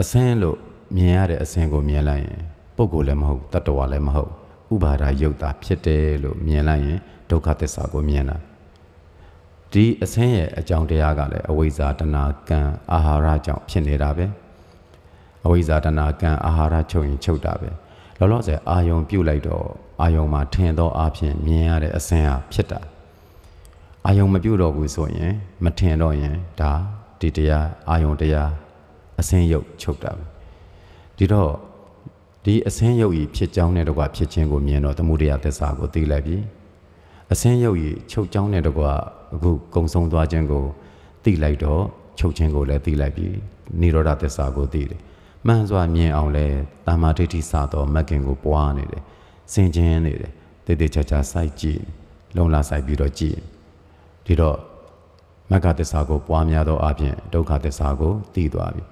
အစင်းလို့မြင်ရတဲ့အစင်းကိုမြင်လိုက်ရင်ပုဂ္ဂိုလ်လည်းမဟုတ်တတ္တဝါလည်းမဟုတ်ဥပါဒယုတ်တာဖြစ်တယ်လို့မြင်လိုက်ရင်ဒုက္ခသစ္စာကိုမြင်တာဒီအစင်းရဲ့အကြောင်းတရားကလည်းအဝိဇ္ဇာတဏကံအာဟာရကြောင့်ဖြစ်နေတာပဲအဝိဇ္ဇာတဏကံအာဟာရချုပ်ရင်ချုပ်တာပဲလောလောဆယ်အာယုံပြုတ်လိုက်တော့အာယုံမှာထင်သောအဖြစ်မြင်ရတဲ့အစင်းဟာဖြစ်တာ အာယုံမပြုတ်တော့ဘူးဆိုရင် မထင်တော့ရင်ဒါဒီတရားအာယုံတရားအစင်းရုပ်ချုပ်တာပဲဒီတော့ဒီအစင်းရုပ်ဤဖြစ်ကြောင်းနဲ့တကွဖြစ်ခြင်းကိုမြင်တော့သမုဒယသစ္စာကိုသိလိုက်ပြီအစင်းရုပ်ဤချုပ်ကြောင်းနဲ့တကွအခုကုံဆုံးသွားခြင်းကိုသိလိုက်တော့ချုပ်ခြင်းကိုလည်းသိလိုက်ပြီနိရောဓသစ္စာကိုသိတယ်မှန်စွာမြင်အောင်လဲတာမာဒိဋ္ဌိစသောမက်ကင်ကိုပွားနေတယ်စင်ကျင်နေတယ်တေတေချာချာစိုက်ကြည့်လုံလာစိုက်ပြီးတော့ကြည့် ဒီတော့မက္ခသစ္စာကိုပွားများသောအပြင်ဒုက္ခသစ္စာကိုသိသွားပြီ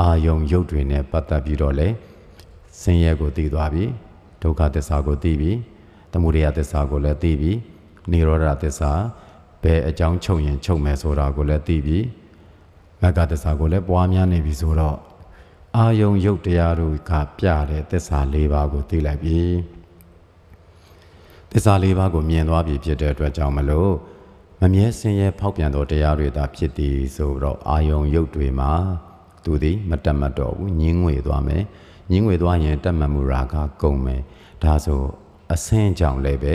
အာယုံရုပ်တွေနဲ့ပတ်သက်ပြီးတော့လေဆင်းရဲကိုသိသွားပြီဒုက္ခသစ္စာကိုသိပြီသမုဒယသစ္စာကိုလည်းသိပြီនិရောဓသစ္စာဘယ်အကြောင်းချုပ်ရင်ချုပ်မယ်ဆိုတာကိုလည်းသိပြီမက္ခသစ္စာကိုလည်းပွားများနေပြီဆိုတော့အာယုံရုပ်တရားတို့ကပြတဲ့သစ္စာ၄ပါးကိုသိလိုက်ပြီသစ္စာ၄ပါးကိုမြင်သွားပြီဖြစ်တဲ့အတွက်ကြောင့်မလို့ မမြဲစင်ရဲဖောက်ပြန်သောတရားတွေသာဖြစ်သည်ဆိုတော့အာယုံရုပ်တွေမှာသူသည်မတက်မတ်တော့ဘူးညင်းငွေသွားမယ်ညင်းငွေသွားရင်တက်မတ်မှုရာကကုန်မယ်ဒါဆိုအဆင်းကြောင့်လည်းပဲ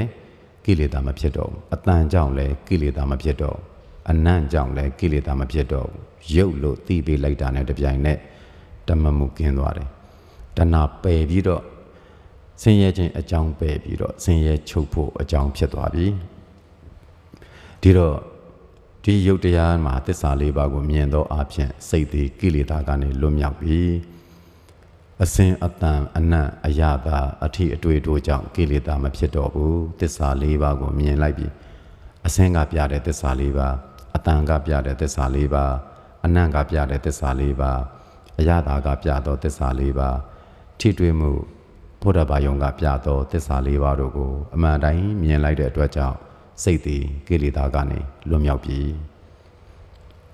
ကိလေသာမဖြစ်တော့ဘူးအတန်ကြောင့်လည်းကိလေသာမဖြစ်တော့ဘူးအနံ့ကြောင့်လည်းကိလေသာမဖြစ်တော့ဘူးရုပ်လို့သိပေးလိုက်တာနဲ့တပြိုင်နက်တမမှုကင်းသွားတယ်တဏပယ်ပြီးတော့ဆင်းရဲခြင်းအကြောင်းပယ်ပြီးတော့ဆင်းရဲချုပ်ဖို့အကြောင်းဖြစ်သွားပြီ ဒီတော့ဒီယုတ်တရားမှာသစ္စာလေးပါးကိုမြင်သောအဖြစ်စိတ်သည်ကိလေသာကနေလွတ်မြောက်ပြီအစင်အတန်အနတ်အယတာအထိအတွေ့တို့ကြောင့်ကိလေသာမဖြစ်တော့ဘူးသစ္စာလေးပါးကိုမြင်လိုက်ပြီအစင်ကပြတဲ့သစ္စာလေးပါးအတန်ကပြတဲ့သစ္စာလေးပါးအနတ်ကပြတဲ့သစ္စာလေးပါးအယတာကပြသောသစ္စာလေးပါးထိတွေ့မှုဘုရားဘာယုံကပြသောသစ္စာလေးပါးတို့ကိုအမှန်တိုင်းမြင်လိုက်တဲ့အတွက်ကြောင့် စိတ်သည်ကိလေသာကနေလွတ်မြောက်ပြီ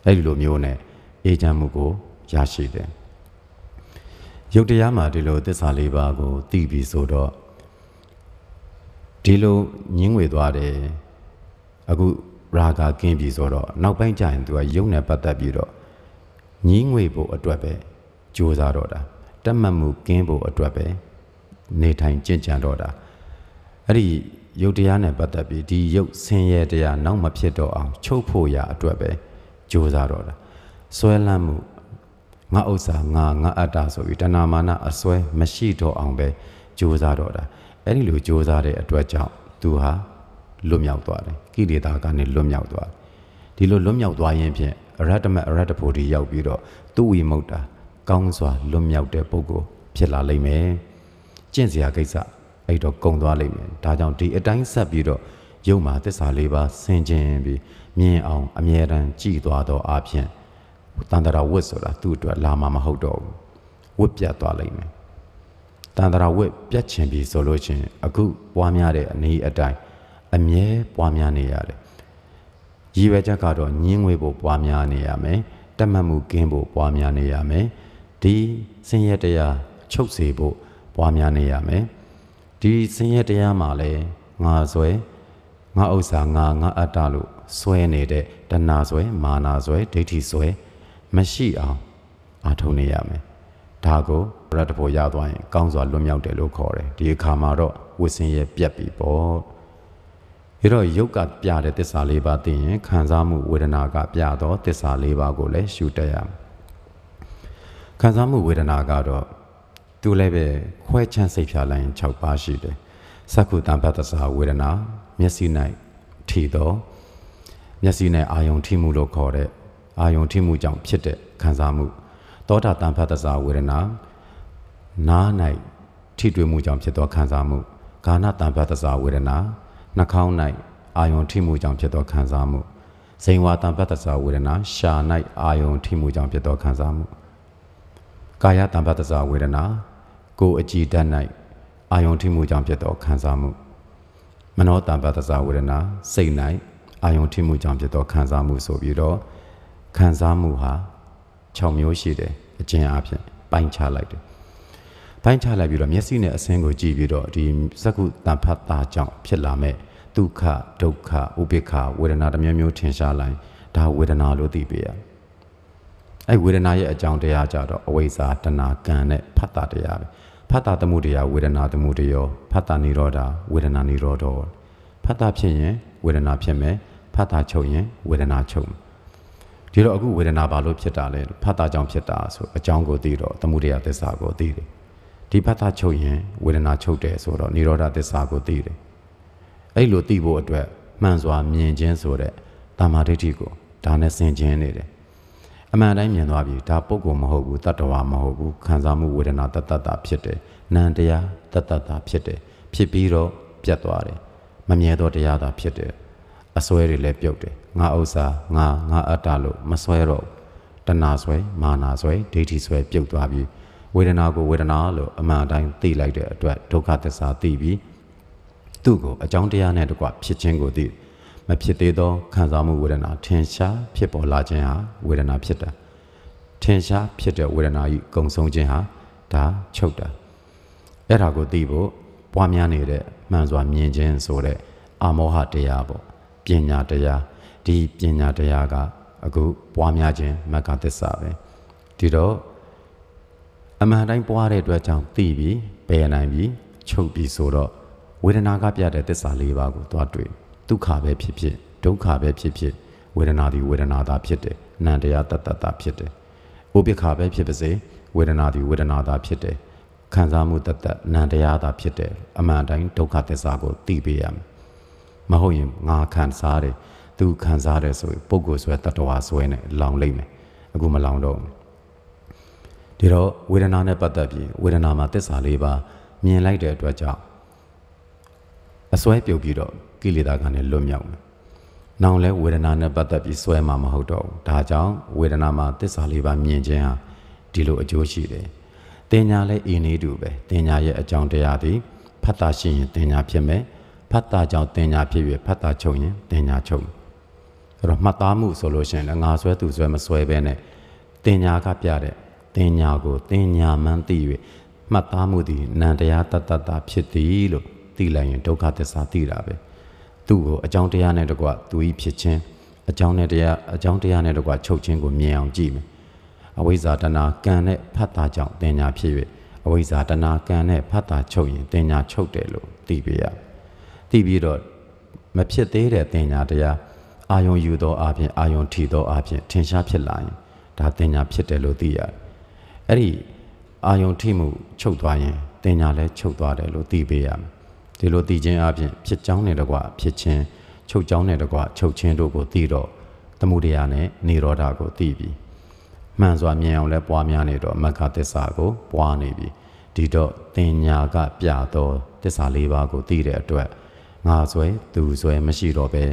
အဲ့ဒီလိုမျိုးနဲ့အေးချမ်းမှုကိုရရှိတယ်ရုပ်တရားမှာဒီလိုသစ္စာလေးပါးကိုသိပြီဆိုတော့ဒီလိုညင်းငွေသွားတယ်အခုရာဂကင်းပြီဆိုတော့နောက်ပိုင်းကျရင်သူကယုံနဲ့ပတ်သက်ပြီးတော့ညင်းငွေဖို့အတွက်ပဲကြိုးစားတော့တာတက်မှတ်မှုကင်းဖို့အတွက်ပဲနေထိုင်ကြင်ကြံတော့တာအဲ့ဒီ ရုပ်တရားနဲ့ပတ်သက်ပြီးဒီရုပ်ဆင်းရဲတရားနောက်မဖြစ်တော့အောင်ချုပ်ဖို့ရအတွက်ပဲကြိုးစားတော့တာဆွဲလန်းမှုငါဥစ္စာငါငါအတ္တဆိုပြီးတဏမာနအစွဲမရှိတော့အောင်ပဲကြိုးစားတော့တာအဲ့ဒီလိုကြိုးစားတဲ့အတွက်ကြောင့်သူဟာလွတ်မြောက်သွားတယ်ကိလေသာကနေလွတ်မြောက်သွားဒီလိုလွတ်မြောက်သွားရင်ဖြင့်အရတ္တမအရတ္တဖို့ဒီရောက်ပြီးတော့သူဝိမု ക്ത ကောင်းစွာလွတ်မြောက်တဲ့ပုဂ္ဂိုလ်ဖြစ်လာလိမ့်မယ်ကျင့်စရာကိစ္စ အဲ့တော့ကုံသွားလိမ့်မယ်ဒါကြောင့်ဒီအတိုင်းဆက်ပြီးတော့ယုံမှာသစ္စာလေးပါးဆင်ခြင်ပြီးမြင်အောင်အမြဲတမ်းကြည်သွားသောအဖြစ်တန်တရာဝတ်ဆိုတာသူ့အတွက်လာမှာမဟုတ်တော့ဘူးဝတ်ပြတ်သွားလိမ့်မယ်တန်တရာဝတ်ပြတ်ချင်ပြီဆိုလို့ချင်းအခုပွားများတဲ့အနေအတိုင်းအမြဲပွားများနေရတယ်ရည်ရွယ်ချက်ကတော့ညင်းငွေဖို့ပွားများနေရမယ်တတ်မှတ်မှုကင်းဖို့ပွားများနေရမယ်ဒီစင်ရတရားချုပ်စေဖို့ပွားများနေရမယ် ဒီစင်ရတရားမှာလဲငါဆွဲငါဥစ္စာငါငါအတ္တလို့ဆွဲနေတဲ့တဏှာဆွဲမာနာဆွဲဒိဋ္ဌိဆွဲမရှိအောင်အာထုံနေရမယ်ဒါကိုရတ္တဖို့ရသွားရင်ကောင်းစွာလွတ်မြောက်တယ်လို့ခေါ်တယ်ဒီအခါမှာတော့ဝိစင်ရဲ့ပြက်ပြီပေါ့ဒါတော့ယုတ်ကပြတဲ့သစ္စာလေးပါးသိရင်ခံစားမှုဝေဒနာကပြတော့သစ္စာလေးပါးကိုလည်းရှုတတ်ရမယ်ခံစားမှုဝေဒနာကတော့ သူလည်းပဲခွဲချမ်းစိတ်ဖြာလိုက်ရင်6ပါးရှိတယ်သက္ခုတံပတ္တစာဝေဒနာမျက်စိ၌ထီတော့မျက်စိနဲ့အာယုံထိမှုလို့ခေါ်တဲ့အာယုံထိမှုကြောင့်ဖြစ်တဲ့ခံစားမှုသောတာတံဖတ်တစာဝေဒနာနား၌ထိတွေ့မှုကြောင့်ဖြစ်သောခံစားမှုဂါနတံဖတ်တစာဝေဒနာနှာခေါင်း၌အာယုံထိမှုကြောင့်ဖြစ်သောခံစားမှုဇိန်ဝါတံဖတ်တစာဝေဒနာရှာ၌အာယုံထိမှုကြောင့်ဖြစ်သောခံစားမှုကာယတံဖတ်တစာဝေဒနာ ကိုယ်အကြည်ဓာတ်၌အာယုံထိမှုကြောင့်ဖြစ်သောခံစားမှုမနောတံပတ္တစာဝေဒနာစိတ်၌အာယုံထိမှုကြောင့်ဖြစ်သောခံစားမှုဆိုပြီးတော့ခံစားမှုဟာ6မျိုးရှိတယ်အကျဉ်းအားဖြင့်ပိုင်းခြားလိုက်တယ်ပိုင်းခြားလိုက်ပြီးတော့မျက်စိနဲ့အဆင်းကိုကြည့်ပြီးတော့ဒီစက္ကုတန်ဖတ်တာကြောင့်ဖြစ်လာမဲ့ဒုက္ခဒုက္ခဥပိ္ပခဝေဒနာတစ်မျိုးမျိုးထင်ရှားလိုက်ဒါဝေဒနာလို့သိပေးရအဲ့ဝေဒနာရဲ့အကြောင်းတရားကြတော့အဝိဇ္ဇာတဏှာကံနဲ့ဖတ်တာတရားပဲ ဖတ်တာတမှုတရားဝေဒနာတမှုတရောဖတ်တာနိရောဓဝေဒနာနိရောဓောဖတ်တာဖြစ်ရင်ဝေဒနာဖြစ်မယ်ဖတ်တာချုပ်ရင်ဝေဒနာချုပ်ဒီတော့အခုဝေဒနာဘာလို့ဖြစ်တာလဲဖတ်တာကြောင့်ဖြစ်တာဆိုအကြောင်းကိုသိတော့တမှုတရားသစ္စာကိုသိတယ်ဒီဖတ်တာချုပ်ရင်ဝေဒနာချုပ်တယ်ဆိုတော့နိရောဓသစ္စာကိုသိတယ်အဲ့လိုသိဖို့အတွက်မှန်စွာမြင်ခြင်းဆိုတဲ့တာမာဒိဋ္ဌိကိုဒါနဲ့ဆင်ခြင်းနေတယ် မှန်တိုင်းမြင်သွားပြီဒါပုဂ္ဂိုလ်မဟုတ်ဘူးတတ္တဝါမဟုတ်ဘူးခံစားမှုဝေဒနာတတ္တတာဖြစ်တယ်နံတရားတတ္တတာဖြစ်တယ်ဖြစ်ပြီးတော့ပြတ်သွားတယ်မမြဲသောတရားသာဖြစ်တယ်အစွဲတွေလည်းပြုတ်တယ်ငါဥစ္စာငါငါအတ္တလို့မစွဲတော့တဏှာစွဲမာနာစွဲဒိဋ္ဌိစွဲပြုတ်သွားပြီးဝေဒနာကိုဝေဒနာလို့အမှန်တိုင်းသိလိုက်တဲ့အတွက်ဒုက္ခသစ္စာသိပြီးသူ့ကိုအကြောင်းတရားနဲ့တကွဖြစ်ခြင်းကိုသိ မဖြစ်သေးသောခံစားမှုဝေဒနာထင်ရှားဖြစ်ပေါ်လာခြင်းဟာဝေဒနာဖြစ်တာထင်ရှားဖြစ်တဲ့ဝေဒနာဤကုံဆုံးခြင်းဟာဒါချုပ်တာအဲ့ဒါကိုသိဖို့ပွားများနေတဲ့မှန်စွာမြင်ခြင်းဆိုတဲ့အာမောဟတရားပေါ့ပညာတရားဒီပညာတရားကအခုပွားများခြင်းမက္ခသစ္စာပဲဒီတော့အမှန်တိုင်းပွားတဲ့အတွက်ကြောင့်သိပြီးပယ်နိုင်ပြီးချုပ်ပြီးဆိုတော့ဝေဒနာကပြတဲ့သစ္စာ၄ပါးကိုသွားတွေ့ ဒုက္ခပဲဖြစ်ဖြစ်ဒုက္ခပဲဖြစ်ဖြစ်ဝေဒနာဒီဝေဒနာသာဖြစ်တယ်နံတရားတတ္တတာဖြစ်တယ်ဥပိ္ပခာပဲဖြစ်ပါစေဝေဒနာဒီဝေဒနာသာဖြစ်တယ်ခံစားမှုတတ္တနံတရားသာဖြစ်တယ်အမှန်တိုင်းဒုက္ခသစ္စာကိုသိပေးရမယ်မဟုတ်ရင်ငါခံစားတယ်သူခံစားတယ်ဆိုရင်ပုဂ္ဂိုလ်ဆွဲတတ္တဝါဆွဲနဲ့လောင်လိမ့်မယ်အခုမလောင်တော့ဒီတော့ဝေဒနာနဲ့ပတ်သက်ပြီးဝေဒနာမှာသစ္စာလေးပါမြင်လိုက်တဲ့အတွက်ကြောင့်အစွဲပြုတ်ပြီးတော့ ကိလေသာကနေလွတ်မြောက်မယ်။နောင်လဲဝေဒနာနဲ့ပတ်သက်ပြီးစွဲမှာမဟုတ်တော့ဘူး။ဒါကြောင့်ဝေဒနာမှာသစ္စာလေးပါမြင်ခြင်းဟာဒီလိုအကျိုးရှိတယ်။တင်ညာလဲအင်းနေတူပဲ။တင်ညာရဲ့အကြောင်းတရားသည်ဖတ်တာရှိရင်တင်ညာဖြစ်မယ်။ဖတ်တာကြောင့်တင်ညာဖြစ်ပြီးဖတ်တာချုပ်ရင်တင်ညာချုပ်မယ်။အဲ့တော့မှတ်သားမှုဆိုလို့ရှိရင်လည်းငါဆွဲသူဆွဲမဆွဲပဲနဲ့တင်ညာကပြတဲ့တင်ညာကိုတင်ညာမှန်းသိ၍မှတ်သားမှုသည်နံတရားတတ္တတာဖြစ်သည်လို့သိလိုက်ရင်ဒုက္ခသစ္စာသိတာပဲ သူ့ကိုအကြောင်းတရားနဲ့တကွသူဤဖြစ်ခြင်းအကြောင်းနဲ့တရားအကြောင်းတရားနဲ့တကွချုပ်ခြင်းကိုမြင်အောင်ကြည့်မယ်အဝိဇ္ဇာတဏကံနဲ့ဖတ်တာကြောင့်တင်ညာဖြစ်၍အဝိဇ္ဇာတဏကံနဲ့ဖတ်တာချုပ်ရင်တင်ညာချုပ်တယ်လို့သိပြရသိပြီးတော့မဖြစ်သေးတဲ့တင်ညာတရားအာယုံယူသောအပြင်အာယုံထီသောအပြင်ထင်ရှားဖြစ်လာရင်ဒါတင်ညာဖြစ်တယ်လို့သိရတယ်အဲ့ဒီအာယုံထိမှုချုပ်သွားရင်တင်ညာလည်းချုပ်သွားတယ်လို့သိပေးရမယ် ဒီလိုသိခြင်းအပြင်ဖြစ်ကြောင်းနဲ့တကွဖြစ်ခြင်းချုပ်ကြောင်းနဲ့တကွချုပ်ခြင်းတို့ကိုသိတော့သမှုတရားနဲ့និရောဓကိုသိပြီမှန်စွာမြင်အောင်လဲပွားများနေတော့မက္ခသစ္စာကိုပွားနေပြီဒီတော့တင်ညာကပြတော့သစ္စာလေးပါးကိုသိတဲ့အတွက်ငါဆွဲသူဆွဲမရှိတော့ပဲ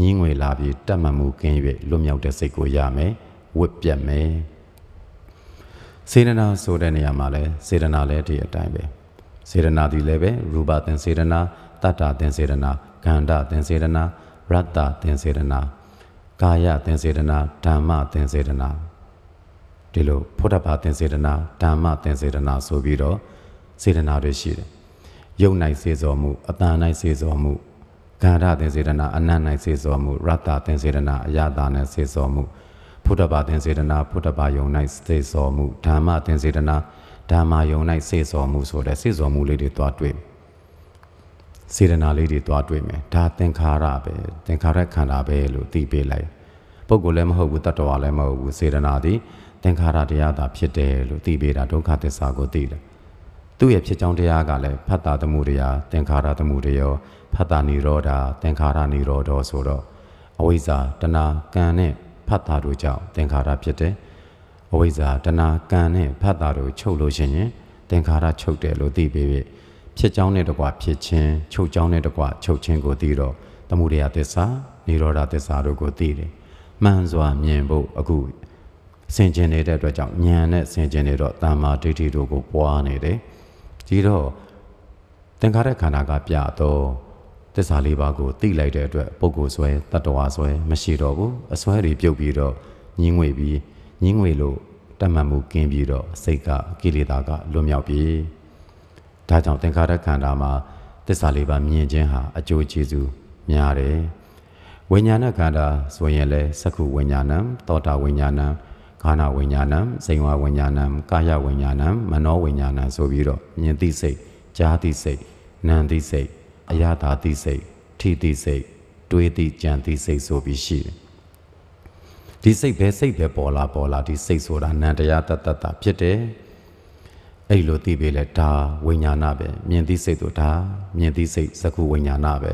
ညင်းငွေလာပြီးတတ်မှတ်မှုကင်း၍လွတ်မြောက်တဲ့စိတ်ကိုရမယ်ဝစ်ပြတ်မယ်စေတနာဆိုတဲ့နေရာမှာလဲစေတနာလည်းဒီအတိုင်းပဲ စေတနာဒီလည်းပဲရူပသင်စေတနာတတ္တသင်စေတနာခန္ဓာသင်စေတနာရတ္တသင်စေတနာကာယသင်စေတနာဓမ္မသင်စေတနာဒီလိုဖုဒ္ဓဘာသင်စေတနာဓမ္မသင်စေတနာဆိုပြီးတော့စေတနာတွေရှိတယ်ယုံနိုင်စေစောမှုအတန်နိုင်စေစောမှုခန္ဓာသင်စေတနာအနတ်နိုင်စေစောမှုရတ္တသင်စေတနာအယတာနဲ့စေစောမှုဖုဒ္ဓဘာသင်စေတနာဖုဒ္ဓဘာယုံ၌စေစောမှုဓမ္မသင်စေတနာ ဓမ္မာယုံ၌စေစောမှုဆိုတဲ့စေစောမှုလေးတွေတွားတွေ့စေတနာလေးတွေတွားတွေ့မယ်ဒါသင်္ခါရပဲသင်္ခါရခန္ဓာပဲလို့သိပေးလိုက်ပုဂ္ဂိုလ်လည်းမဟုတ်ဘူးတတ္တဝါလည်းမဟုတ်ဘူးစေတနာသည်သင်္ခါရတရားသာဖြစ်တယ်လို့သိပေးတာဒုက္ခသစ္စာကိုသိတယ်သူ့ရဲ့ဖြစ်ကြောင်းတရားကလည်းဖတ်တာသမှုတရားသင်္ခါရသမှုတရားဖတ်တာនិရောဓသင်္ခါရនិရောဓဆိုတော့အဝိဇ္ဇာတဏှာကံနဲ့ဖတ်တာတို့ကြောင့်သင်္ခါရဖြစ်တယ် အဝိဇ္ဇာတဏှာကံနဲ့ဖတ်တာတို့ချုပ်လို့ရှိရင်သင်္ခါရချုပ်တယ်လို့သိပြီးဖြစ်ကြောင်းနဲ့တကွဖြစ်ခြင်းချုပ်ကြောင်းနဲ့တကွချုပ်ခြင်းကိုသိတော့သမှုရိယသစ္စာនិရောဓသစ္စာတို့ကိုသိတယ်မှန်စွာမြင်ဖို့အခုဆင်ခြင်နေတဲ့အတွက်ကြောင့်ဉာဏ်နဲ့ဆင်ခြင်နေတော့တမ္မာဒိဋ္ဌိတို့ကိုပွားနေတယ်ဒီတော့သင်္ခါရခန္ဓာကပြတော့သစ္စာလေးပါးကိုသိလိုက်တဲ့အတွက်ပုဂ္ဂိုလ်ဆွဲတတ္တဝါဆွဲမရှိတော့ဘူးအစွဲတွေပြုတ်ပြီးတော့ညင်းငွေပြီး ညင်းငွေလို့တတ်မှတ်မှုကင်းပြီးတော့စိတ်ကကိလေသာကလွတ်မြောက်ပြီဒါကြောင့်သင်္ခါရခန္ဓာမှာသစ္စာလေးပါးမြင်ခြင်းဟာအကျိုးကျေးဇူးများတယ်ဝိညာဏခန္ဓာဆိုရင်လည်းသက္ခုဝိညာဏံသောတာဝိညာဏံခန္ဓာဝိညာဏံစိန်ဝဝိညာဏံကာယဝိညာဏံမနောဝိညာဏံဆိုပြီးတော့မြင်သိစိတ်ကြားသိစိတ်နာမ်သိစိတ်အယတာသိစိတ်ထိသိစိတ်တွေးသိကြံသိစိတ်ဆိုပြီးရှိတယ် ဒီစိတ်ပဲစိတ်ပဲပေါ်လာပေါ်လာဒီစိတ်ဆိုတာနံတရားတတတဖြစ်တယ်အဲ့လိုသိပြီလေဒါဝိညာဏပဲမြင်သိစိတ်တို့ဒါမြင်သိစိတ်သကုဝိညာဏပဲ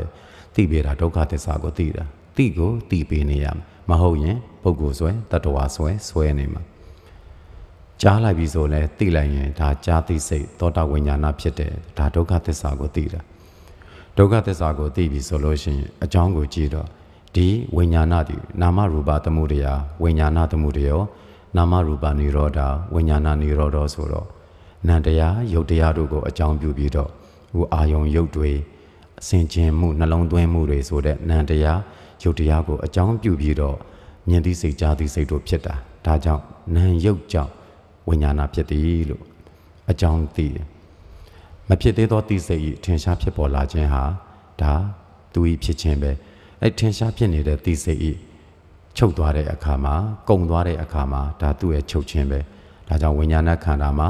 သိပြီတာဒုက္ခသစ္စာကိုသိတာသိကိုသိပေးနေရမဟုတ်ရင်ပုဂ္ဂိုလ်ဆွဲတတ္တဝါဆွဲဆွဲနေမှာကြားလိုက်ပြီဆိုလဲသိလိုက်ရင်ဒါကြားသိစိတ်သောတာဝိညာဏဖြစ်တယ်ဒါဒုက္ခသစ္စာကိုသိတာဒုက္ခသစ္စာကိုသိပြီဆိုလို့ရှိရင်အကြောင်းကိုကြည့်တော့ ဒီဝိညာဏတိနာမရူပသမှုတရားဝိညာဏသမှုတရားနာမရူပនិရောဓဝိညာဏនិရောဓဆိုတော့နန္တရားယုတ်တရားတို့ကိုအကြောင်းပြုပြီးတော့ဟိုအာယုံယုတ်တွေအစဉ်ကျင်မှုနှလုံးသွင်းမှုတွေဆိုတဲ့နန္တရားယုတ်တရားကိုအကြောင်းပြုပြီးတော့မြင်သိစိတ်ကြားသိစိတ်တို့ဖြစ်တာဒါကြောင့်နာယုတ်ကြောင့်ဝိညာဏဖြစ်သည်လို့အကြောင်းသိတယ်မဖြစ်သေးသောသိစိတ်ဤထင်ရှားဖြစ်ပေါ်လာခြင်းဟာဒါသူဤဖြစ်ခြင်းပဲ အဲ့ထင်ရှားဖြစ်နေတဲ့သိစိတ်ဤချုပ်သွားတဲ့အခါမှာကုံသွားတဲ့အခါမှာဒါသူ့ရဲ့ချုပ်ခြင်းပဲဒါကြောင့်ဝိညာဏခန္ဓာမှာ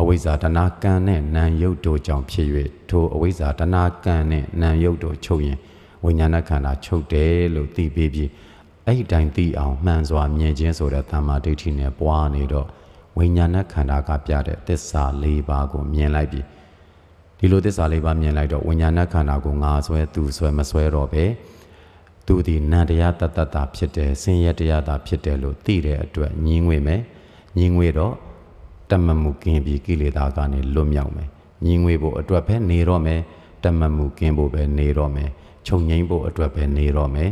အဝိဇ္ဇာတဏကံနဲ့နာယုတ်တို့ကြောင့်ဖြစ်၍ထိုအဝိဇ္ဇာတဏကံနဲ့နာယုတ်တို့ချုပ်ရင်ဝိညာဏခန္ဓာချုပ်တယ်လို့သိပြီးပြီးအဲ့ဒီတိုင်းသိအောင်မှန်စွာမြင်ခြင်းဆိုတဲ့တမ္မာဒိဋ္ဌိနဲ့ပွားနေတော့ဝိညာဏခန္ဓာကပြတဲ့သစ္စာ၄ပါးကိုမြင်လိုက်ပြီးဒီလိုသစ္စာလေးပါမြင်လိုက်တော့ဝိညာဏခန္ဓာကိုငါဆွဲသူဆွဲမဆွဲတော့ပဲ သူသည်နန္တရားတတ္တတာဖြစ်တယ်ဆင်းရဲတရားတာဖြစ်တယ်လို့သိတဲ့အတွက်ညင်းငွေမယ်ညင်းငွေတော့တမမှုကင်းပြီးကိလေသာကနေလွတ်မြောက်မယ်ညင်းငွေဖို့အတွက်ပဲနေတော့မယ်တမမှုကင်းဖို့ပဲနေတော့မယ်ခြုံငိမ့်ဖို့အတွက်ပဲနေတော့မယ်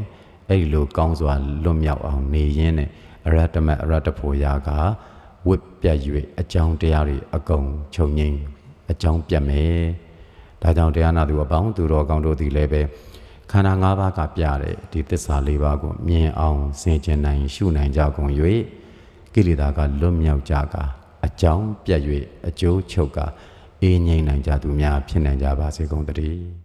အဲ့ဒီလိုကောင်းစွာလွတ်မြောက်အောင်နေရင်းနဲ့အရတ္တမအရတ္တဖို့ရာကဝစ်ပြတ်၍အကြောင်းတရားတွေအကုန်ခြုံငိမ့်အကြောင်းပြတ်မယ်ဒါကြောင့်တရားနာသူအပေါင်းသူတော်ကောင်းတို့သည်လည်းပဲ ခန္ဓာ၅ပါးကပြတဲ့ဒီသစ္စာ၄ပါးကိုမြင်အောင်ဆင်ခြင်နိုင် ရှုနိုင်ကြကုန်၍ကိလေသာကလွတ်မြောက်ကြကအကြောင်းပြတ်၍အကျိုးချုပ်ကအေးငြိမ်နိုင်ကြသူများဖြစ်နိုင်ကြပါစေကုန်သတည်း